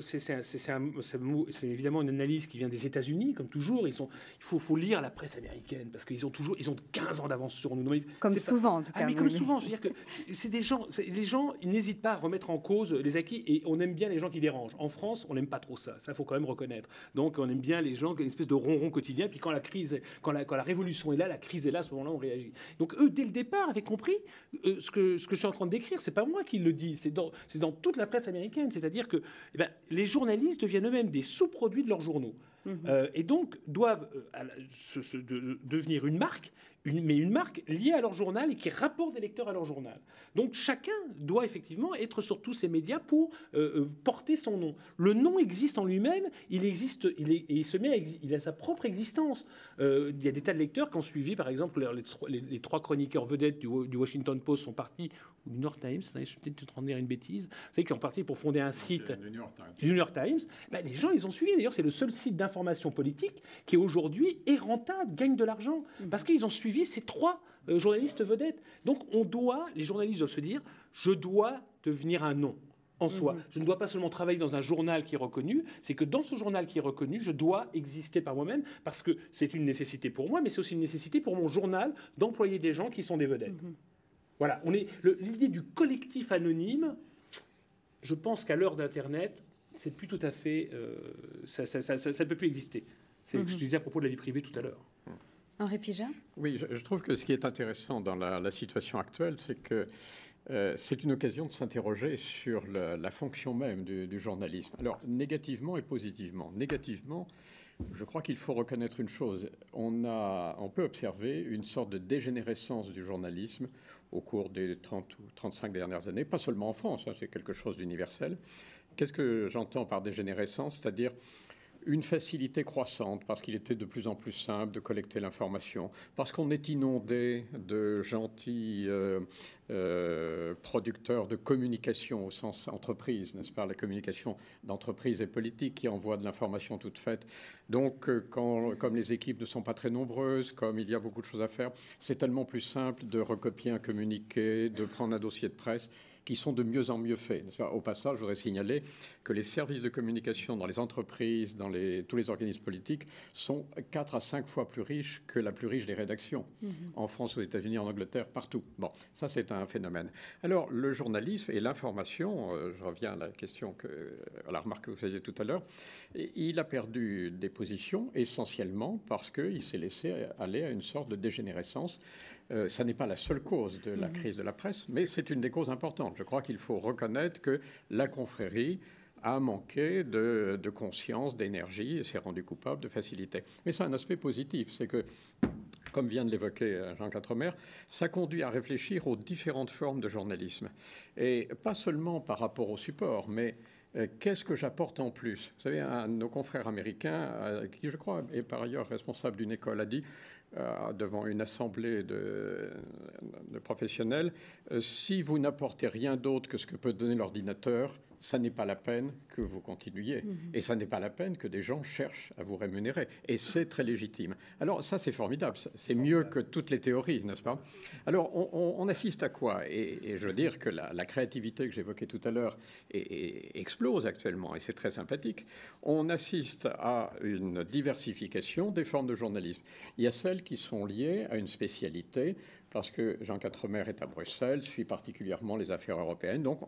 c'est évidemment une analyse qui vient des États-Unis, comme toujours. Ils sont, il faut, faut lire la presse américaine parce qu'ils ont toujours, ils ont 15 ans d'avance sur nous. Comme souvent, en tout ah cas. Ah, mais comme souvent, je veux dire que c'est des gens, les gens, ils n'hésitent pas à remettre en cause les acquis et on aime bien les gens qui dérangent. En France, France, on n'aime pas trop ça. Ça, faut quand même reconnaître. Donc, on aime bien les gens, une espèce de ronron quotidien. Puis quand la crise, quand la, quand la révolution est là, la crise est là, à ce moment-là, on réagit. Donc, eux, dès le départ, avaient compris euh, ce, que, ce que je suis en train de décrire. C'est pas moi qui le dis. C'est dans, toute la presse américaine. C'est-à-dire que eh ben, les journalistes deviennent eux-mêmes des sous-produits de leurs journaux. Mmh. Euh, et donc doivent euh, devenir une marque mais une marque liée à leur journal et qui rapporte des lecteurs à leur journal. Donc chacun doit effectivement être sur tous ces médias pour euh, euh, porter son nom. Le nom existe en lui-même, il existe, il, est, et il se met, il a sa propre existence. Euh, il y a des tas de lecteurs qui ont suivi, par exemple, les, trois chroniqueurs vedettes du, Washington Post sont partis, ou du New York Times, je vais peut-être te dire une bêtise, vous savez, qui sont partis pour fonder un site du New York Times. New York Times. Ben, les gens, ils ont suivi. D'ailleurs, c'est le seul site d'information politique qui aujourd'hui est rentable, gagne de l'argent, mmh. parce qu'ils ont suivi ces trois euh, journalistes vedettes. Donc on doit, les journalistes doivent se dire, je dois devenir un nom en soi. Mhm. Je ne dois pas seulement travailler dans un journal qui est reconnu, c'est que dans ce journal qui est reconnu, je dois exister par moi-même parce que c'est une nécessité pour moi, mais c'est aussi une nécessité pour mon journal d'employer des gens qui sont des vedettes. Mhm. Voilà, on est l'idée du collectif anonyme. Je pense qu'à l'heure d'Internet, c'est plus tout à fait, euh, ça, ne peut plus exister. C'est ce que je disais à propos de la vie privée tout à l'heure. Henri Pija Oui, je, trouve que ce qui est intéressant dans la, situation actuelle, c'est que euh, c'est une occasion de s'interroger sur la, fonction même du, journalisme. Alors, négativement et positivement. Négativement, je crois qu'il faut reconnaître une chose. On, a, on peut observer une sorte de dégénérescence du journalisme au cours des 30 ou 35 dernières années, pas seulement en France, hein, c'est quelque chose d'universel. Qu'est-ce que j'entends par dégénérescence? C'est-à-dire une facilité croissante parce qu'il était de plus en plus simple de collecter l'information, parce qu'on est inondé de gentils euh, euh, producteurs de communication au sens entreprise, n'est-ce pas? La communication d'entreprise et politique qui envoie de l'information toute faite. Donc, euh, quand, comme les équipes ne sont pas très nombreuses, comme il y a beaucoup de choses à faire, c'est tellement plus simple de recopier un communiqué, de prendre un dossier de presse qui sont de mieux en mieux faits. Au passage, je voudrais signaler que les services de communication dans les entreprises, dans les, tous les organismes politiques, sont 4 à 5 fois plus riches que la plus riche des rédactions, mhm. en France, aux États-Unis, en Angleterre, partout. Bon, ça c'est un phénomène. Alors, le journalisme et l'information, euh, je reviens à la question, que, à la remarque que vous faisiez tout à l'heure, il a perdu des positions essentiellement parce qu'il s'est laissé aller à une sorte de dégénérescence euh, ça n'est pas la seule cause de la mhm. crise de la presse, mais c'est une des causes importantes. Je crois qu'il faut reconnaître que la confrérie a manqué de, conscience, d'énergie, et s'est rendu coupable de facilité. Mais c'est un aspect positif, c'est que comme vient de l'évoquer euh, Jean Quatremer, ça conduit à réfléchir aux différentes formes de journalisme. Et pas seulement par rapport au support, mais euh, qu'est-ce que j'apporte en plus? Vous savez, un de nos confrères américains, qui je crois est par ailleurs responsable d'une école, a dit devant une assemblée de, professionnels, euh, si vous n'apportez rien d'autre que ce que peut donner l'ordinateur, ça n'est pas la peine que vous continuiez. Mhm. Et ça n'est pas la peine que des gens cherchent à vous rémunérer. Et c'est très légitime. Alors ça, c'est formidable. C'est mieux que toutes les théories, n'est-ce pas? Alors on, assiste à quoi? Et, je veux dire que la, créativité que j'évoquais tout à l'heure explose actuellement, et c'est très sympathique. On assiste à une diversification des formes de journalisme. Il y a celles qui sont liées à une spécialité parce que Jean Quatremer est à Bruxelles, suit particulièrement les affaires européennes. Donc,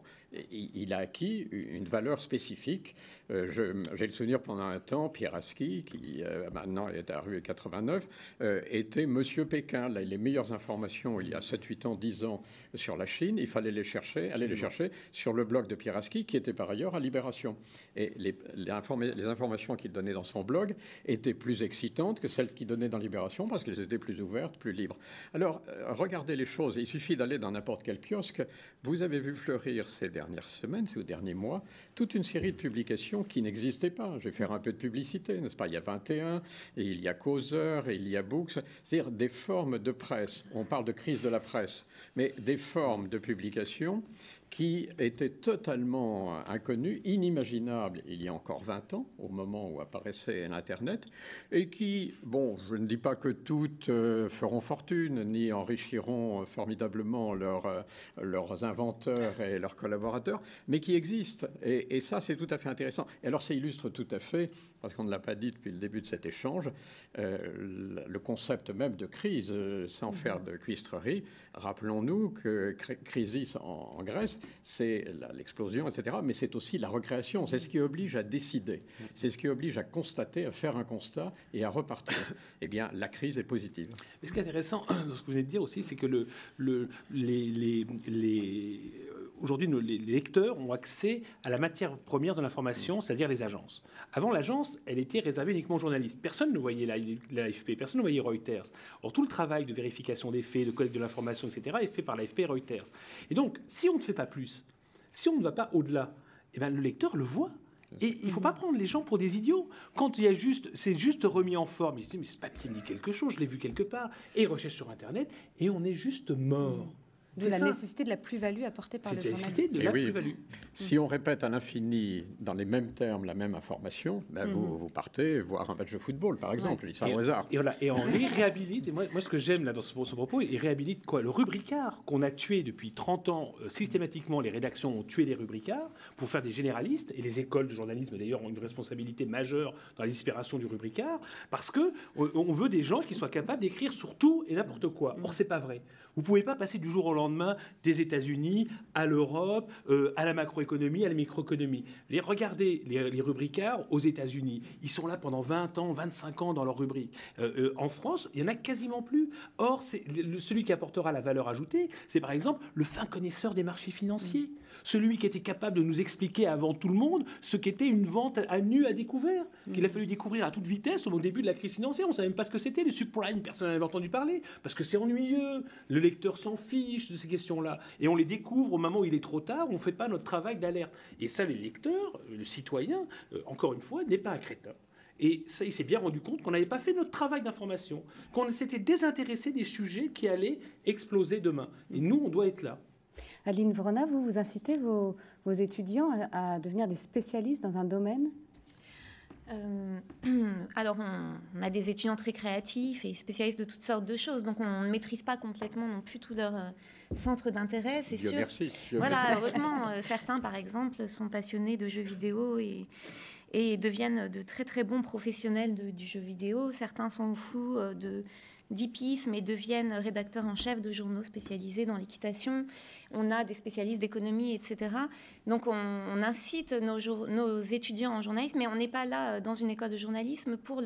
il a acquis une valeur spécifique. Euh, j'ai le souvenir pendant un temps, Pierre Aski, qui euh, maintenant est à rue 89, euh, était Monsieur Pékin. Là, les meilleures informations, il y a 7, 8 ans, 10 ans, sur la Chine, il fallait les chercher, aller les chercher sur le blog de Pierre Aski, qui était par ailleurs à Libération. Et les, les, les informations qu'il donnait dans son blog étaient plus excitantes que celles qu'il donnait dans Libération, parce qu'elles étaient plus ouvertes, plus libres. Alors, regardez les choses. Il suffit d'aller dans n'importe quel kiosque. Vous avez vu fleurir ces dernières semaines, ces derniers mois, toute une série de publications qui n'existaient pas. Je vais faire un peu de publicité, n'est-ce pas? Il y a 21, et il y a Causeur, et il y a Books, c'est-à-dire des formes de presse. On parle de crise de la presse, mais des formes de publication qui était totalement inconnu, inimaginable il y a encore 20 ans, au moment où apparaissait l'Internet, et qui, bon, je ne dis pas que toutes euh, feront fortune, ni enrichiront formidablement euh, leurs inventeurs et leurs collaborateurs, mais qui existent. Et, ça, c'est tout à fait intéressant. Et alors, ça illustre tout à fait, parce qu'on ne l'a pas dit depuis le début de cet échange, euh, le concept même de crise, sans faire de cuistrerie. Rappelons-nous que Crisis en Grèce, c'est l'explosion, etc. Mais c'est aussi la recréation. C'est ce qui oblige à décider. C'est ce qui oblige à constater, à faire un constat et à repartir. [LAUGHS] eh bien, la crise est positive. Mais ce qui est intéressant dans [CLEARS THROAT] ce que vous venez de dire aussi, c'est que le, le, les, les, aujourd'hui, les lecteurs ont accès à la matière première de l'information, c'est-à-dire les agences. Avant, l'agence, elle était réservée uniquement aux journalistes. Personne ne voyait l'AFP, personne ne voyait Reuters. Or, tout le travail de vérification des faits, de collecte de l'information, etc., est fait par l'AFP et Reuters. Et donc, si on ne fait pas plus, si on ne va pas au-delà, eh ben, le lecteur le voit. Et il ne faut pas prendre les gens pour des idiots. Quand il y a juste, c'est juste remis en forme, il se dit mais ce papier me dit quelque chose, je l'ai vu quelque part, et il recherche sur Internet, et on est juste mort. De la nécessité de la plus-value apportée par le journaliste. de la plus-value. Si on répète à l'infini, dans les mêmes termes, la même information, ben vous, mhm. vous, partez voir un match de football, par exemple. Il au hasard. Et, voilà. et on [LAUGHS] réhabilite, et moi, moi ce que j'aime là dans ce, propos, il réhabilite quoi? Le rubricard qu'on a tué depuis 30 ans, euh, systématiquement, les rédactions ont tué les rubricards pour faire des généralistes, et les écoles de journalisme d'ailleurs ont une responsabilité majeure dans l'inspiration du rubricard, parce que euh, on veut des gens qui soient capables d'écrire sur tout et n'importe quoi. Or, c'est pas vrai. Vous pouvez pas passer du jour au lendemain des États-Unis à l'Europe, euh, à la macroéconomie, à la microéconomie. regardez les, rubricards aux États-Unis. Ils sont là pendant 20 ans, 25 ans dans leur rubrique. Euh, euh, en France, il y en a quasiment plus. Or, celui qui apportera la valeur ajoutée, c'est par exemple le fin connaisseur des marchés financiers celui qui était capable de nous expliquer avant tout le monde ce qu'était une vente à nu à découvert, qu'il a fallu découvrir à toute vitesse au début de la crise financière. On ne savait même pas ce que c'était, les subprimes, personne n'avait entendu parler, parce que c'est ennuyeux, le lecteur s'en fiche de ces questions-là, et on les découvre au moment où il est trop tard, on ne fait pas notre travail d'alerte. Et ça, les lecteurs, le citoyen, euh, encore une fois, n'est pas un crétin. Et ça, il s'est bien rendu compte qu'on n'avait pas fait notre travail d'information, qu'on s'était désintéressé des sujets qui allaient exploser demain. Et nous, on doit être là. Aline Vrona, vous, vous incitez vos, étudiants à, devenir des spécialistes dans un domaine? Euh, [CLEARS THROAT] alors, on, a des étudiants très créatifs et spécialistes de toutes sortes de choses, donc on ne maîtrise pas complètement non plus tout leur euh, centre d'intérêt, c'est sûr. Merci. Voilà, heureusement, euh, certains, par exemple, sont passionnés de jeux vidéo et, et deviennent de très très bons professionnels du jeu vidéo. Certains sont fous de d'hippisme et deviennent rédacteurs en chef de journaux spécialisés dans l'équitation. On a des spécialistes d'économie, etc. Donc on, incite nos, étudiants en journalisme, mais on n'est pas là euh, dans une école de journalisme pour,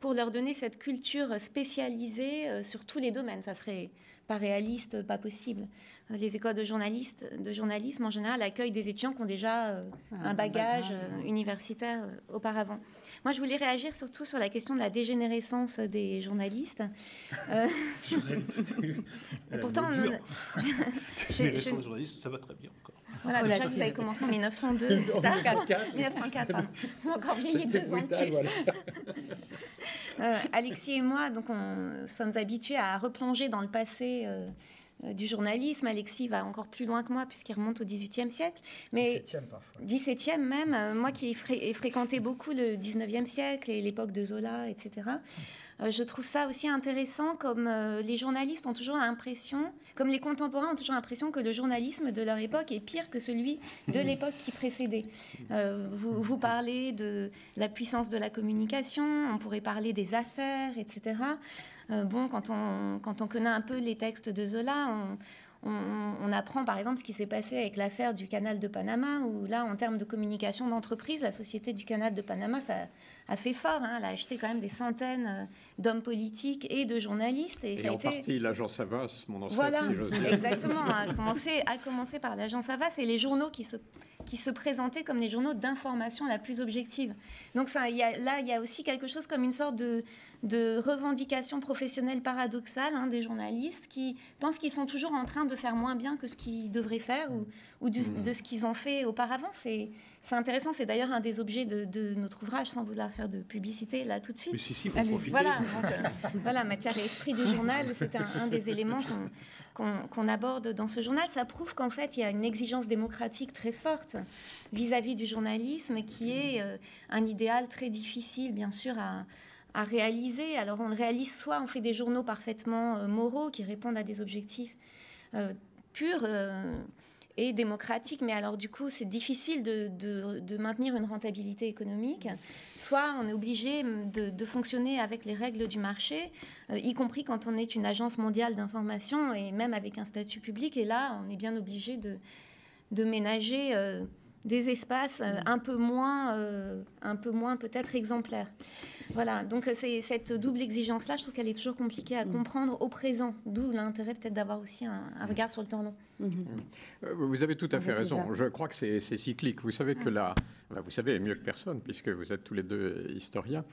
pour leur donner cette culture spécialisée euh, sur tous les domaines. Ça serait pas réaliste, pas possible. Les écoles de, journalistes, de journalisme, en général, accueillent des étudiants qui ont déjà euh, un bagage universitaire auparavant. Moi, je voulais réagir surtout sur la question de la dégénérescence des journalistes. Euh... [LAUGHS] pourtant, on... [LAUGHS] dégénérescence des journalistes, ça va très bien encore. Voilà, déjà, vous avez commencé en 1902, 1904, 1904 encore vieilli deux ans de plus. [LAUGHS] euh, Alexis et moi, donc, on sommes habitués à replonger dans le passé. Euh, du journalisme. Alexis va encore plus loin que moi puisqu'il remonte au XVIIIe siècle. Mais 17e parfois. 17e même. Euh, moi qui ai, fréquenté beaucoup le XIXe siècle et l'époque de Zola, etc. Euh, je trouve ça aussi intéressant comme les journalistes ont toujours l'impression, comme les contemporains ont toujours l'impression que le journalisme de leur époque est pire que celui de [LAUGHS] l'époque qui précédait. vous, vous parlez de la puissance de la communication, on pourrait parler des affaires, etc. Euh, bon, quand on, quand on connaît un peu les textes de Zola, on, on, apprend par exemple ce qui s'est passé avec l'affaire du canal de Panama, où là, en termes de communication d'entreprise, la société du canal de Panama, ça a fait fort. Hein. Elle a acheté quand même des centaines euh, d'hommes politiques et de journalistes. Et, ça en partie l'agence Havas, mon ancêtre, voilà, exactement. A [LAUGHS] commencé, a commencé par l'agence Havas et les journaux qui se qui se présentaient comme les journaux d'information la plus objective. Donc ça, y a, là, il y a aussi quelque chose comme une sorte de, de revendication professionnelle paradoxale hein, des journalistes qui pensent qu'ils sont toujours en train de faire moins bien que ce qu'ils devraient faire ou, ou mmh. de ce qu'ils ont fait auparavant. C'est intéressant, c'est d'ailleurs un des objets de, notre ouvrage, sans vouloir faire de publicité là tout de suite. Mais si, si, faut profiter. Voilà, euh, voilà, matière et esprit du journal, c'est un, un, des éléments qu'on aborde dans ce journal, ça prouve qu'en fait, il y a une exigence démocratique très forte vis-à-vis du journalisme, qui est euh, un idéal très difficile, bien sûr, à, réaliser. Alors, on le réalise soit on fait des journaux parfaitement euh, moraux qui répondent à des objectifs euh, purs et démocratique, mais alors du coup c'est difficile de, maintenir une rentabilité économique. Soit on est obligé de, de fonctionner avec les règles du marché, euh, y compris quand on est une agence mondiale d'information et même avec un statut public. Et là, on est bien obligé de, ménager euh, des espaces euh, un peu moins, un peu moins peut-être exemplaires. Voilà, donc c'est cette double exigence-là, je trouve qu'elle est toujours compliquée à comprendre au présent, d'où l'intérêt peut-être d'avoir aussi un, regard sur le temps long. Euh, vous avez tout à fait raison. Je crois que c'est cyclique. Vous savez que là, vous savez mieux que personne, puisque vous êtes tous les deux historiens,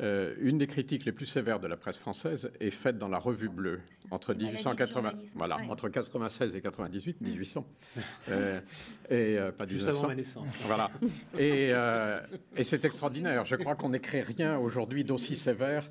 euh, une des critiques les plus sévères de la presse française est faite dans la Revue Bleue entre 1880, voilà, entre 96 et 98, 1800, [LAUGHS] euh, et pas 1900. Juste avant ma naissance. Voilà. Et, et c'est extraordinaire. Je crois qu'on n'écrit rien aujourd'hui [LAUGHS] d'aussi sévère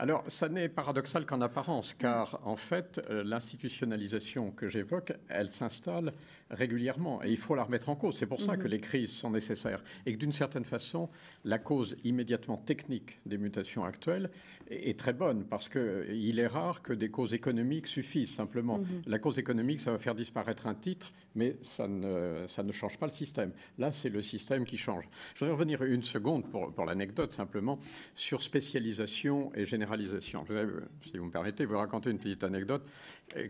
alors, ça n'est paradoxal qu'en apparence, car en fait, euh, l'institutionnalisation que j'évoque, elle s'installe régulièrement et il faut la remettre en cause. C'est pour ça que mhm. les crises sont nécessaires et que d'une certaine façon, la cause immédiatement technique des mutations actuelles est, très bonne parce qu'il euh, est rare que des causes économiques suffisent simplement. Mhm. La cause économique, ça va faire disparaître un titre, mais ça ne, change pas le système. Là, c'est le système qui change. Je voudrais revenir une seconde pour, l'anecdote simplement sur spécialisation et généralisation. Je voudrais, si vous me permettez, vous raconter une petite anecdote.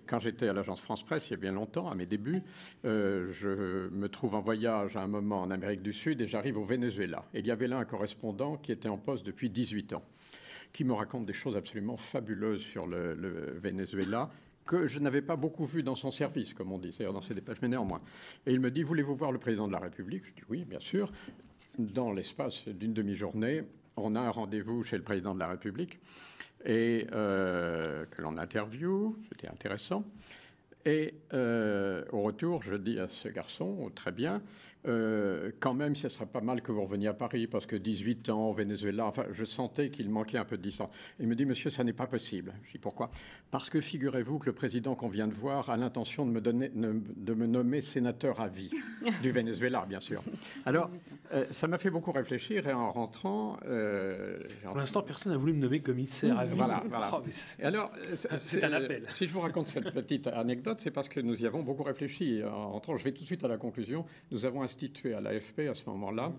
Quand j'étais à l'agence France Presse, il y a bien longtemps, à mes débuts, euh, je me trouve en voyage à un moment en Amérique du Sud et j'arrive au Venezuela. Il y avait là un correspondant qui était en poste depuis 18 ans, qui me raconte des choses absolument fabuleuses sur le Venezuela que je n'avais pas beaucoup vu dans son service, comme on dit, c'est-à-dire dans ses dépêches, mais néanmoins. Et il me dit, voulez-vous voir le président de la République? Je dis, oui, bien sûr. Dans l'espace d'une demi-journée, on a un rendez-vous chez le président de la République et euh, que l'on interviewe, c'était intéressant. Et euh, au retour, je dis à ce garçon, très bien, euh, quand même, ce serait pas mal que vous reveniez à Paris, parce que 18 ans au Venezuela, enfin, je sentais qu'il manquait un peu de distance. Il me dit, monsieur, ça n'est pas possible. Je dis, pourquoi? Parce que figurez-vous que le président qu'on vient de voir a l'intention de me, donner, de me nommer sénateur à vie, [LAUGHS] du Venezuela, bien sûr. Alors, euh, ça m'a fait beaucoup réfléchir, et en rentrant... Euh, Pour l'instant, personne n'a voulu me nommer commissaire à vie. Voilà, voilà. Oh, alors, c'est un appel. Si je vous raconte cette petite anecdote, c'est parce que nous y avons beaucoup réfléchi. En je vais tout de suite à la conclusion. Nous avons institué à l'AFP à ce moment-là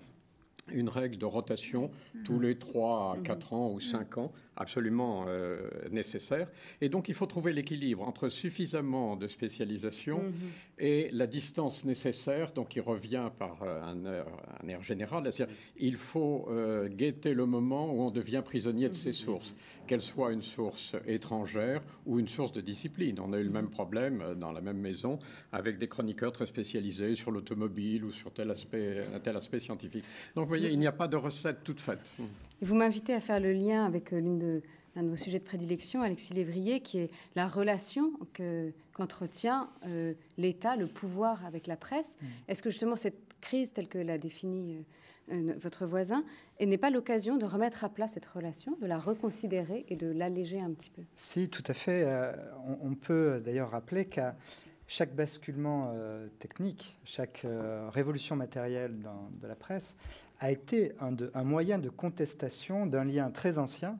une règle de rotation tous les 3 à 4 ans ou 5 ans, absolument euh, nécessaire. Et donc, il faut trouver l'équilibre entre suffisamment de spécialisation mhm. et la distance nécessaire, donc il revient par euh, un air, un air général. C'est-à-dire, il faut euh, guetter le moment où on devient prisonnier de ses mhm. sources, qu'elles soient une source étrangère ou une source de discipline. On a eu le même problème dans la même maison avec des chroniqueurs très spécialisés sur l'automobile ou sur tel aspect, tel aspect scientifique. Donc, vous voyez, il n'y a pas de recette toute faite. Vous m'invitez à faire le lien avec euh, l'une de, l'un de vos sujets de prédilection, Alexis Lévrier, qui est la relation qu'entretient euh, l'État, le pouvoir avec la presse. Mm. Est-ce que justement cette crise, telle que l'a définie euh, votre voisin, n'est pas l'occasion de remettre à plat cette relation, de la reconsidérer et de l'alléger un petit peu? Si, tout à fait. on, on, peut d'ailleurs rappeler qu'à chaque basculement technique, chaque révolution matérielle dans, de la presse a été un, moyen de contestation d'un lien très ancien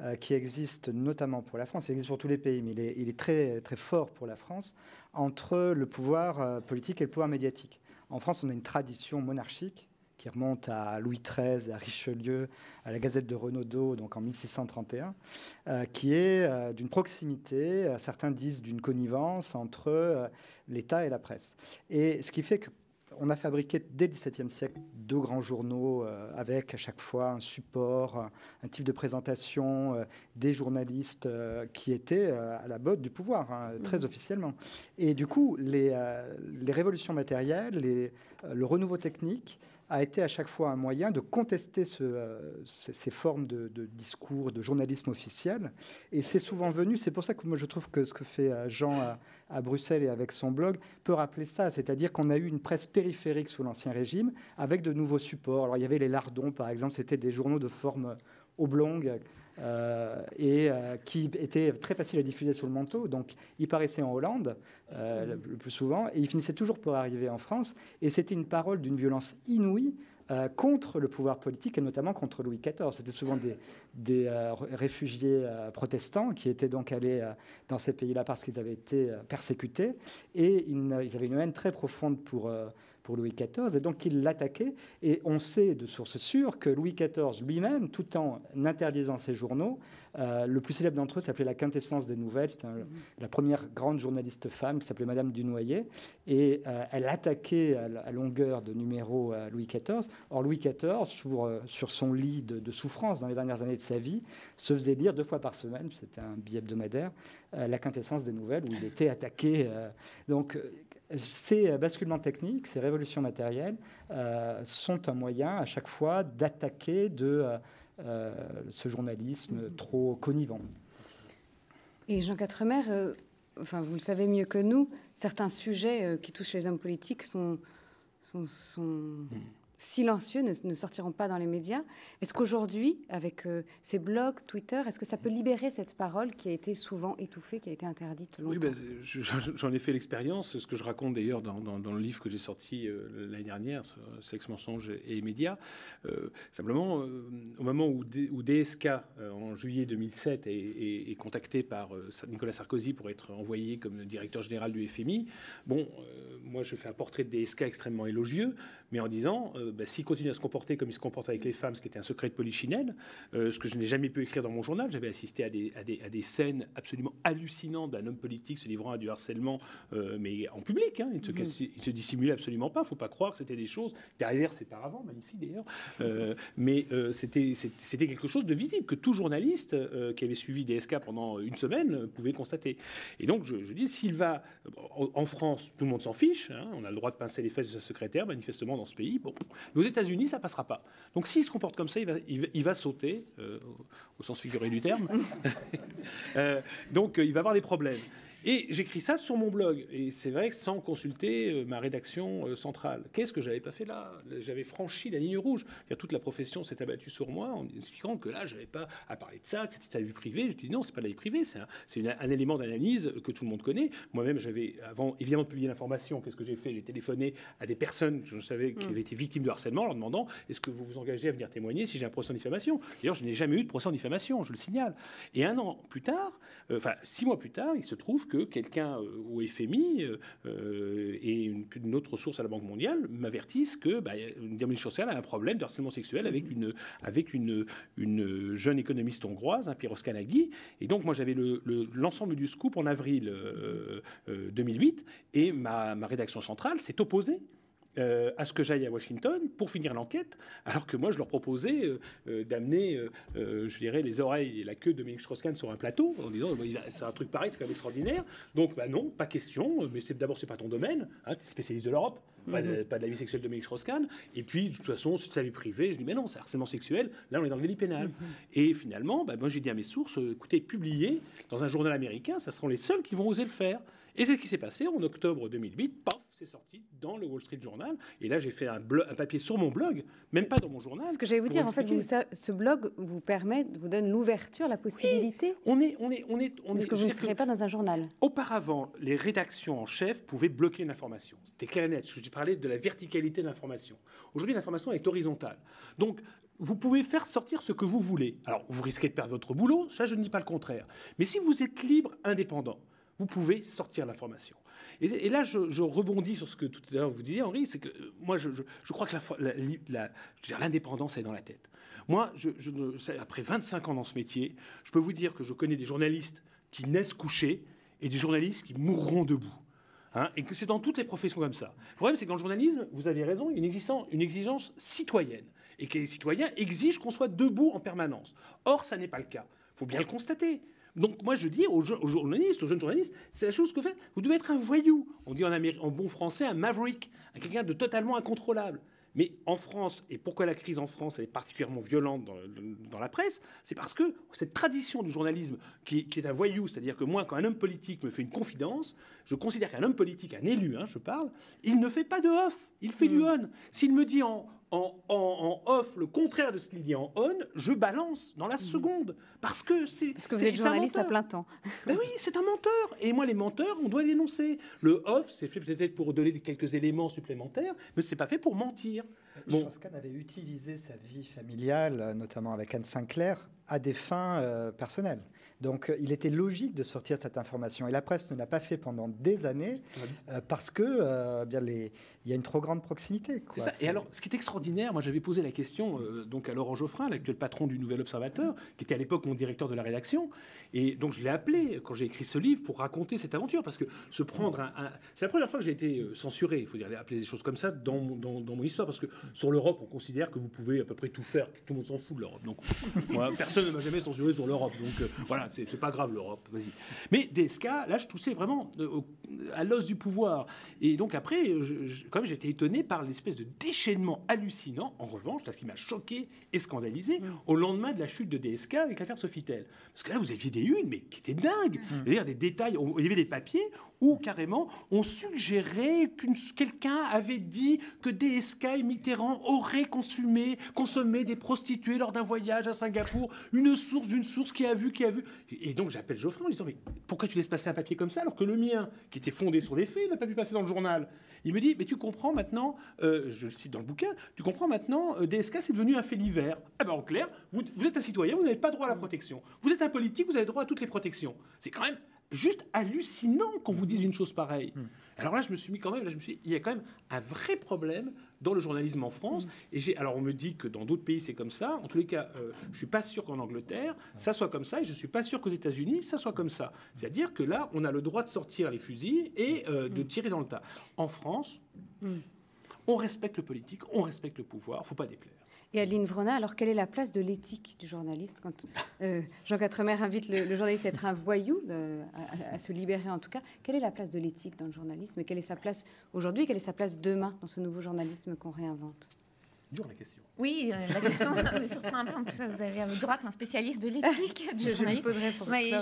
euh, qui existe notamment pour la France, il existe pour tous les pays, mais il est, très, très fort pour la France, entre le pouvoir euh, politique et le pouvoir médiatique. En France, on a une tradition monarchique qui remonte à Louis XIII, à Richelieu, à la Gazette de Renaudot, donc en 1631, euh, qui est d'une proximité, certains disent d'une connivence entre l'État et la presse. Et ce qui fait que on a fabriqué dès le XVIIe siècle deux grands journaux euh, avec à chaque fois un support, un type de présentation, euh, des journalistes euh, qui étaient à la botte du pouvoir, hein, très mmh. officiellement. Et du coup, les, les révolutions matérielles, le renouveau technique a été à chaque fois un moyen de contester euh, ces, formes de, discours, de journalisme officiel. Et c'est souvent venu, c'est pour ça que moi je trouve que ce que fait euh, Jean à, Bruxelles et avec son blog peut rappeler ça, c'est-à-dire qu'on a eu une presse périphérique sous l'Ancien Régime avec de nouveaux supports. Alors il y avait les lardons, par exemple, c'était des journaux de forme oblongue euh, et euh, qui était très facile à diffuser sur le manteau. Donc, il paraissait en Hollande euh, le, plus souvent et il finissait toujours par arriver en France. Et c'était une parole d'une violence inouïe contre le pouvoir politique et notamment contre Louis XIV. C'était souvent des, réfugiés protestants qui étaient donc allés dans ces pays-là parce qu'ils avaient été persécutés et ils, avaient une haine très profonde pour Louis XIV, et donc il l'attaquait. Et on sait de sources sûres que Louis XIV lui-même, tout en interdisant ses journaux, euh, le plus célèbre d'entre eux s'appelait La Quintessence des Nouvelles. C'était la première grande journaliste femme qui s'appelait Madame Dunoyer. Et euh, elle attaquait à, longueur de numéros à Louis XIV. Or, Louis XIV, sur, euh, sur son lit de, souffrance dans les dernières années de sa vie, se faisait lire deux fois par semaine, c'était un billet hebdomadaire, La Quintessence des Nouvelles, où il était attaqué. donc, ces basculements techniques, ces révolutions matérielles euh, sont un moyen à chaque fois d'attaquer de euh, ce journalisme trop connivant. Et Jean Quatremer, euh, enfin, vous le savez mieux que nous, certains sujets qui touchent les hommes politiques sont, sont, sont hmm silencieux, ne, sortiront pas dans les médias. Est-ce qu'aujourd'hui, avec euh, ces blogs, Twitter, est-ce que ça peut libérer cette parole qui a été souvent étouffée, qui a été interdite longtemps? Oui, ben, j'en ai fait l'expérience, ce que je raconte d'ailleurs dans, le livre que j'ai sorti euh, l'année dernière, Sexe, mensonge et médias. Euh, simplement, au moment où, où DSK, en juillet 2007, est, contacté par Nicolas Sarkozy pour être envoyé comme directeur général du FMI, bon, moi je fais un portrait de DSK extrêmement élogieux, mais en disant, euh, bah, s'il continue à se comporter comme il se comporte avec les femmes, ce qui était un secret de polichinelle, euh, ce que je n'ai jamais pu écrire dans mon journal, j'avais assisté à des, à, des, scènes absolument hallucinantes d'un homme politique se livrant à du harcèlement, euh, mais en public. Hein, il, ne se, mmh. se, dissimulait absolument pas. Il ne faut pas croire que c'était des choses. Derrière, c'est par avant, magnifique d'ailleurs. mais c'était, c'était quelque chose de visible que tout journaliste qui avait suivi DSK pendant une semaine pouvait constater. Et donc, je, dis, s'il va. En France, tout le monde s'en fiche. Hein, on a le droit de pincer les fesses de sa secrétaire, manifestement dans ce pays. Bon, aux États-Unis, ça passera pas. Donc s'il se comporte comme ça, il va, il va, sauter, euh, au sens figuré du terme. [LAUGHS] Euh, donc euh, il va avoir des problèmes. Et j'écris ça sur mon blog. Et c'est vrai que sans consulter euh, ma rédaction euh, centrale. Qu'est-ce que j'avais pas fait là? J'avais franchi la ligne rouge. Toute la profession s'est abattue sur moi en expliquant que là, j'avais pas à parler de ça, que c'était sa vie privée. Je dis non, c'est pas la vie privée, c'est un, un, élément d'analyse que tout le monde connaît. Moi-même, j'avais, avant évidemment de publier l'information, qu'est-ce que j'ai fait? J'ai téléphoné à des personnes que je savais qui mm. avaient été victimes de harcèlement, en leur demandant est-ce que vous vous engagez à venir témoigner si j'ai un procès en diffamation? D'ailleurs, je n'ai jamais eu de procès en diffamation, je le signale. Et un an plus tard, euh, enfin six mois plus tard, il se trouve que quelqu'un euh, au FMI euh, et une, autre source à la Banque mondiale m'avertissent que bah, Dominique Chancel a un problème de harcèlement sexuel avec une, avec une, une jeune économiste hongroise, un Piros Kanagi. Et donc, moi, j'avais l'ensemble du scoop en avril 2008 et ma, ma rédaction centrale s'est opposée euh, à ce que j'aille à Washington pour finir l'enquête, alors que moi je leur proposais euh, euh, d'amener, je dirais, les oreilles et la queue de Dominique Strauss-Kahn sur un plateau en disant c'est un truc pareil, c'est quand même extraordinaire. Donc bah non, pas question. Mais c'est d'abord c'est pas ton domaine, hein, tu es spécialiste de l'Europe. Pas, de, la vie sexuelle de Dominique Strauss-Kahn. Et puis, de toute façon, c'est sa vie privée. Je dis, mais non, c'est harcèlement sexuel. Là, on est dans le délit pénal. Mhm. Et finalement, bah, moi, j'ai dit à mes sources, écoutez, publiez dans un journal américain, ça seront les seuls qui vont oser le faire. Et c'est ce qui s'est passé en octobre 2008. Paf, c'est sorti dans le Wall Street Journal. Et là, j'ai fait un, un, papier sur mon blog, même pas dans mon journal. Ce que j'allais vous dire, en fait, ce blog vous permet, vous donne l'ouverture, la possibilité. on est, on est, on est, on est. Ce que vous ne ferez pas dans un journal. Auparavant, les rédactions en chef pouvaient bloquer une information. C'était clair et net. Je parlais de la verticalité de l'information. Aujourd'hui, l'information est horizontale. Donc, vous pouvez faire sortir ce que vous voulez. Alors, vous risquez de perdre votre boulot, ça je ne dis pas le contraire. Mais si vous êtes libre, indépendant, vous pouvez sortir l'information. Et, là, je, rebondis sur ce que tout à l'heure vous disiez, Henri, c'est que euh, moi, je, crois que l'indépendance est dans la tête. Moi, après 25 ans dans ce métier, je peux vous dire que je connais des journalistes qui naissent couchés et des journalistes qui mourront debout. Hein, et que c'est dans toutes les professions comme ça. Le problème, c'est que dans le journalisme, vous avez raison, il y a une, une exigence citoyenne. Et que les citoyens exigent qu'on soit debout en permanence. Or, ça n'est pas le cas. Il faut bien le constater. Donc moi je dis aux, journalistes, aux jeunes journalistes, c'est la chose que vous faites. Vous devez être un voyou. On dit en, en bon français un maverick, quelqu'un de totalement incontrôlable. Mais en France, et pourquoi la crise en France est particulièrement violente dans, la presse, c'est parce que cette tradition du journalisme qui, est un voyou, c'est-à-dire que moi, quand un homme politique me fait une confidence, je considère qu'un homme politique, un élu, hein, je parle, il ne fait pas de off, il fait du mmh. on. S'il me dit en, en, off le contraire de ce qu'il dit en on, je balance dans la mmh. seconde. Parce que c'est. Parce que vous êtes journaliste à plein temps. [LAUGHS] Ben oui, c'est un menteur. Et moi, les menteurs, on doit dénoncer. Le off, c'est fait peut-être pour donner quelques éléments supplémentaires, mais c'est pas fait pour mentir. Bon. Kahn avait utilisé sa vie familiale, notamment avec Anne Sinclair, à des fins euh, personnelles. Donc euh, il était logique de sortir cette information. Et la presse ne l'a pas fait pendant des années euh, parce que euh, bien les, il y a une trop grande proximité. Et alors, ce qui est extraordinaire, moi j'avais posé la question donc à Laurent Geoffrin, l'actuel patron du Nouvel Observateur, qui était à l'époque mon directeur de la rédaction. Et donc je l'ai appelé quand j'ai écrit ce livre pour raconter cette aventure. Parce que se prendre un. C'est la première fois que j'ai été censuré, il faut dire, appeler des choses comme ça dans, dans, dans, mon histoire. Parce que sur l'Europe, on considère que vous pouvez à peu près tout faire. Tout le monde s'en fout de l'Europe. Donc [LAUGHS] moi, personne ne m'a jamais censuré sur l'Europe. Donc voilà, c'est pas grave l'Europe, vas-y. Mais DSK, là, je toussais vraiment euh, à l'os du pouvoir. Et donc après, je, quand même, j'étais étonné par l'espèce de déchaînement hallucinant, en revanche, ce qui m'a choqué et scandalisé, mm. au lendemain de la chute de DSK avec l'affaire Sofitel. Parce que là, vous aviez des unes, mais qui étaient dingues. Mm. dire des détails, il y avait des papiers où carrément on suggérait que quelqu'un avait dit que DSK et Mitterrand auraient consommé, consommé des prostituées lors d'un voyage à Singapour, une source d'une source qui a vu, qui a vu. Et donc j'appelle Geoffroy en disant Mais pourquoi tu laisses passer un papier comme ça alors que le mien, qui était fondé sur les faits, n'a pas pu passer dans le journal? Il me dit Mais tu comprends maintenant, euh, je le cite dans le bouquin, tu comprends maintenant, euh, DSK c'est devenu un fait divers. Eh ben en clair, vous, vous êtes un citoyen, vous n'avez pas droit à la protection. Vous êtes un politique, vous avez droit à toutes les protections. C'est quand même juste hallucinant qu'on vous dise une chose pareille. Hmm. Alors là, je me suis mis quand même, là, je me suis il y a quand même un vrai problème dans le journalisme en France. Hmm. Et j'ai, alors on me dit que dans d'autres pays c'est comme ça. En tous les cas, euh, je suis pas sûr qu'en Angleterre ça soit comme ça, et je suis pas sûr qu'aux États-Unis ça soit comme ça. C'est-à-dire que là, on a le droit de sortir les fusils et euh, de hmm. tirer dans le tas. En France, on respecte le politique, on respecte le pouvoir, faut pas déplaire. Et Aline Vrona, alors quelle est la place de l'éthique du journaliste quand euh, Jean Quatremer invite le, journaliste à être un voyou, à, se libérer en tout cas Quelle est la place de l'éthique dans le journalisme Et quelle est sa place aujourd'hui Quelle est sa place demain dans ce nouveau journalisme qu'on réinvente? Dure la question. Oui, euh, la question [LAUGHS] me surprend un peu. En plus, vous avez à votre droite un spécialiste de l'éthique du [LAUGHS] journalisme.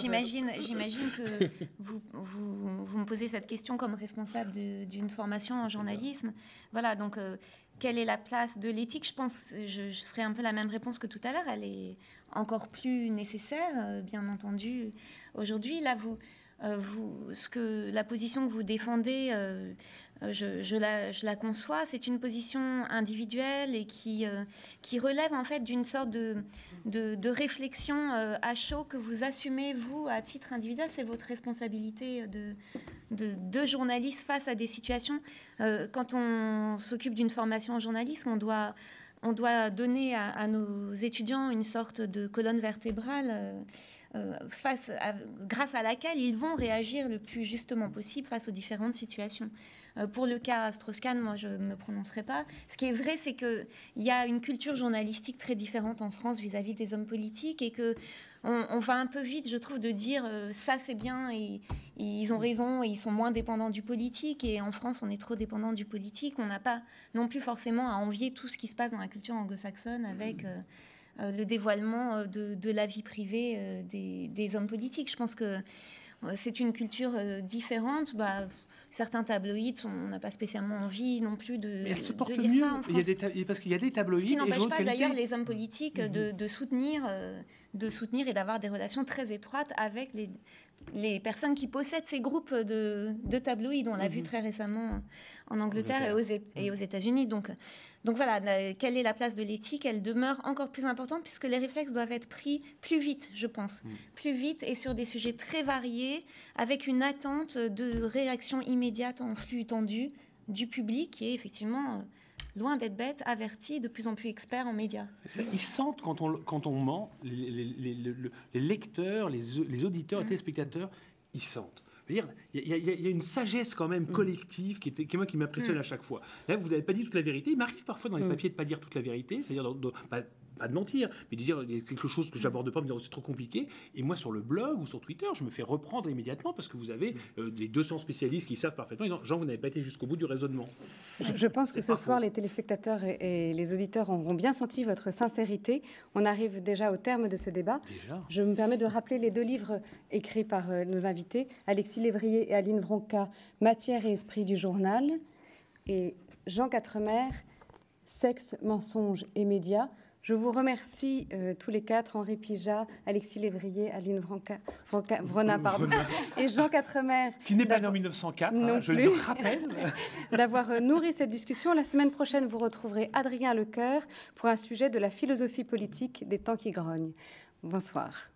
J'imagine, j'imagine que vous, vous, vous, me posez cette question comme responsable d'une formation en journalisme. Voilà, donc euh, quelle est la place de l'éthique Je pense, je, je, ferai un peu la même réponse que tout à l'heure. Elle est encore plus nécessaire, euh, bien entendu, aujourd'hui. Là, vous, vous, ce que la position que vous défendez euh, je, la, conçois. C'est une position individuelle et qui, euh, relève en fait d'une sorte de, réflexion euh, à chaud que vous assumez, vous, à titre individuel. C'est votre responsabilité de, de, journaliste face à des situations. quand on s'occupe d'une formation en journalisme, on doit donner à, nos étudiants une sorte de colonne vertébrale. Face grâce à laquelle ils vont réagir le plus justement possible face aux différentes situations. Euh, pour le cas Strauss-Kahn, moi, je ne me prononcerai pas. Ce qui est vrai, c'est qu'il y a une culture journalistique très différente en France vis-à-vis des hommes politiques et que on, va un peu vite, je trouve, de dire euh, ça c'est bien et, ils ont raison et ils sont moins dépendants du politique. Et en France, on est trop dépendant du politique. On n'a pas non plus forcément à envier tout ce qui se passe dans la culture anglo-saxonne avec euh, le dévoilement de, la vie privée des, des, hommes politiques. Je pense que c'est une culture différente. Bah, certains tabloïds, on n'a pas spécialement envie non plus de, lire ça en France. Il parce qu'il y a des tabloïds. Ce qui n'empêche pas d'ailleurs les hommes politiques de, mhm. soutenir, euh, de soutenir et d'avoir des relations très étroites avec les, les personnes qui possèdent ces groupes de, de tabloïds. On l'a vu mhm. très récemment en Angleterre et aux, et aux États-Unis. Donc, donc voilà, quelle est la place de l'éthique? Elle demeure encore plus importante puisque les réflexes doivent être pris plus vite, je pense. Mm. Plus vite et sur des sujets très variés, avec une attente de réaction immédiate en flux tendu du public qui est effectivement loin d'être bête, averti, de plus en plus expert en médias. Ils sentent quand on, quand on ment, les, lecteurs, les, auditeurs, les mm. téléspectateurs, ils sentent. Il y, a une sagesse quand même mm. collective qui, était, qui, moi, qui m'impressionne mm. à chaque fois. Là, vous n'avez pas dit toute la vérité. Il m'arrive parfois dans les papiers de ne pas dire toute la vérité, c'est-à-dire pas de mentir, mais de dire quelque chose que j'aborde pas, me dire oh, c'est trop compliqué. Et moi, sur le blog ou sur Twitter, je me fais reprendre immédiatement parce que vous avez euh, les 200 spécialistes qui savent parfaitement. Ils disent, Jean, vous n'avez pas été jusqu'au bout du raisonnement. Je, pense que ce soir, les téléspectateurs et, les auditeurs auront bien senti votre sincérité. On arrive déjà au terme de ce débat. Déjà. Je me permets de rappeler les deux livres écrits par euh, nos invités, Alexis Lévrier et Aline Vronca, Matière et esprit du journal, et Jean Quatremer, Sexe, mensonges et médias. Je vous remercie euh, tous les quatre, Henri Pijat, Alexis Lévrier, Aline Vronca, pardon, [LAUGHS] et Jean Quatremer. Qui n'est pas né en 1904, hein, je le rappelle. [LAUGHS] D'avoir euh, nourri cette discussion. La semaine prochaine, vous retrouverez Adrien Lecoeur pour un sujet de la philosophie politique des temps qui grognent. Bonsoir.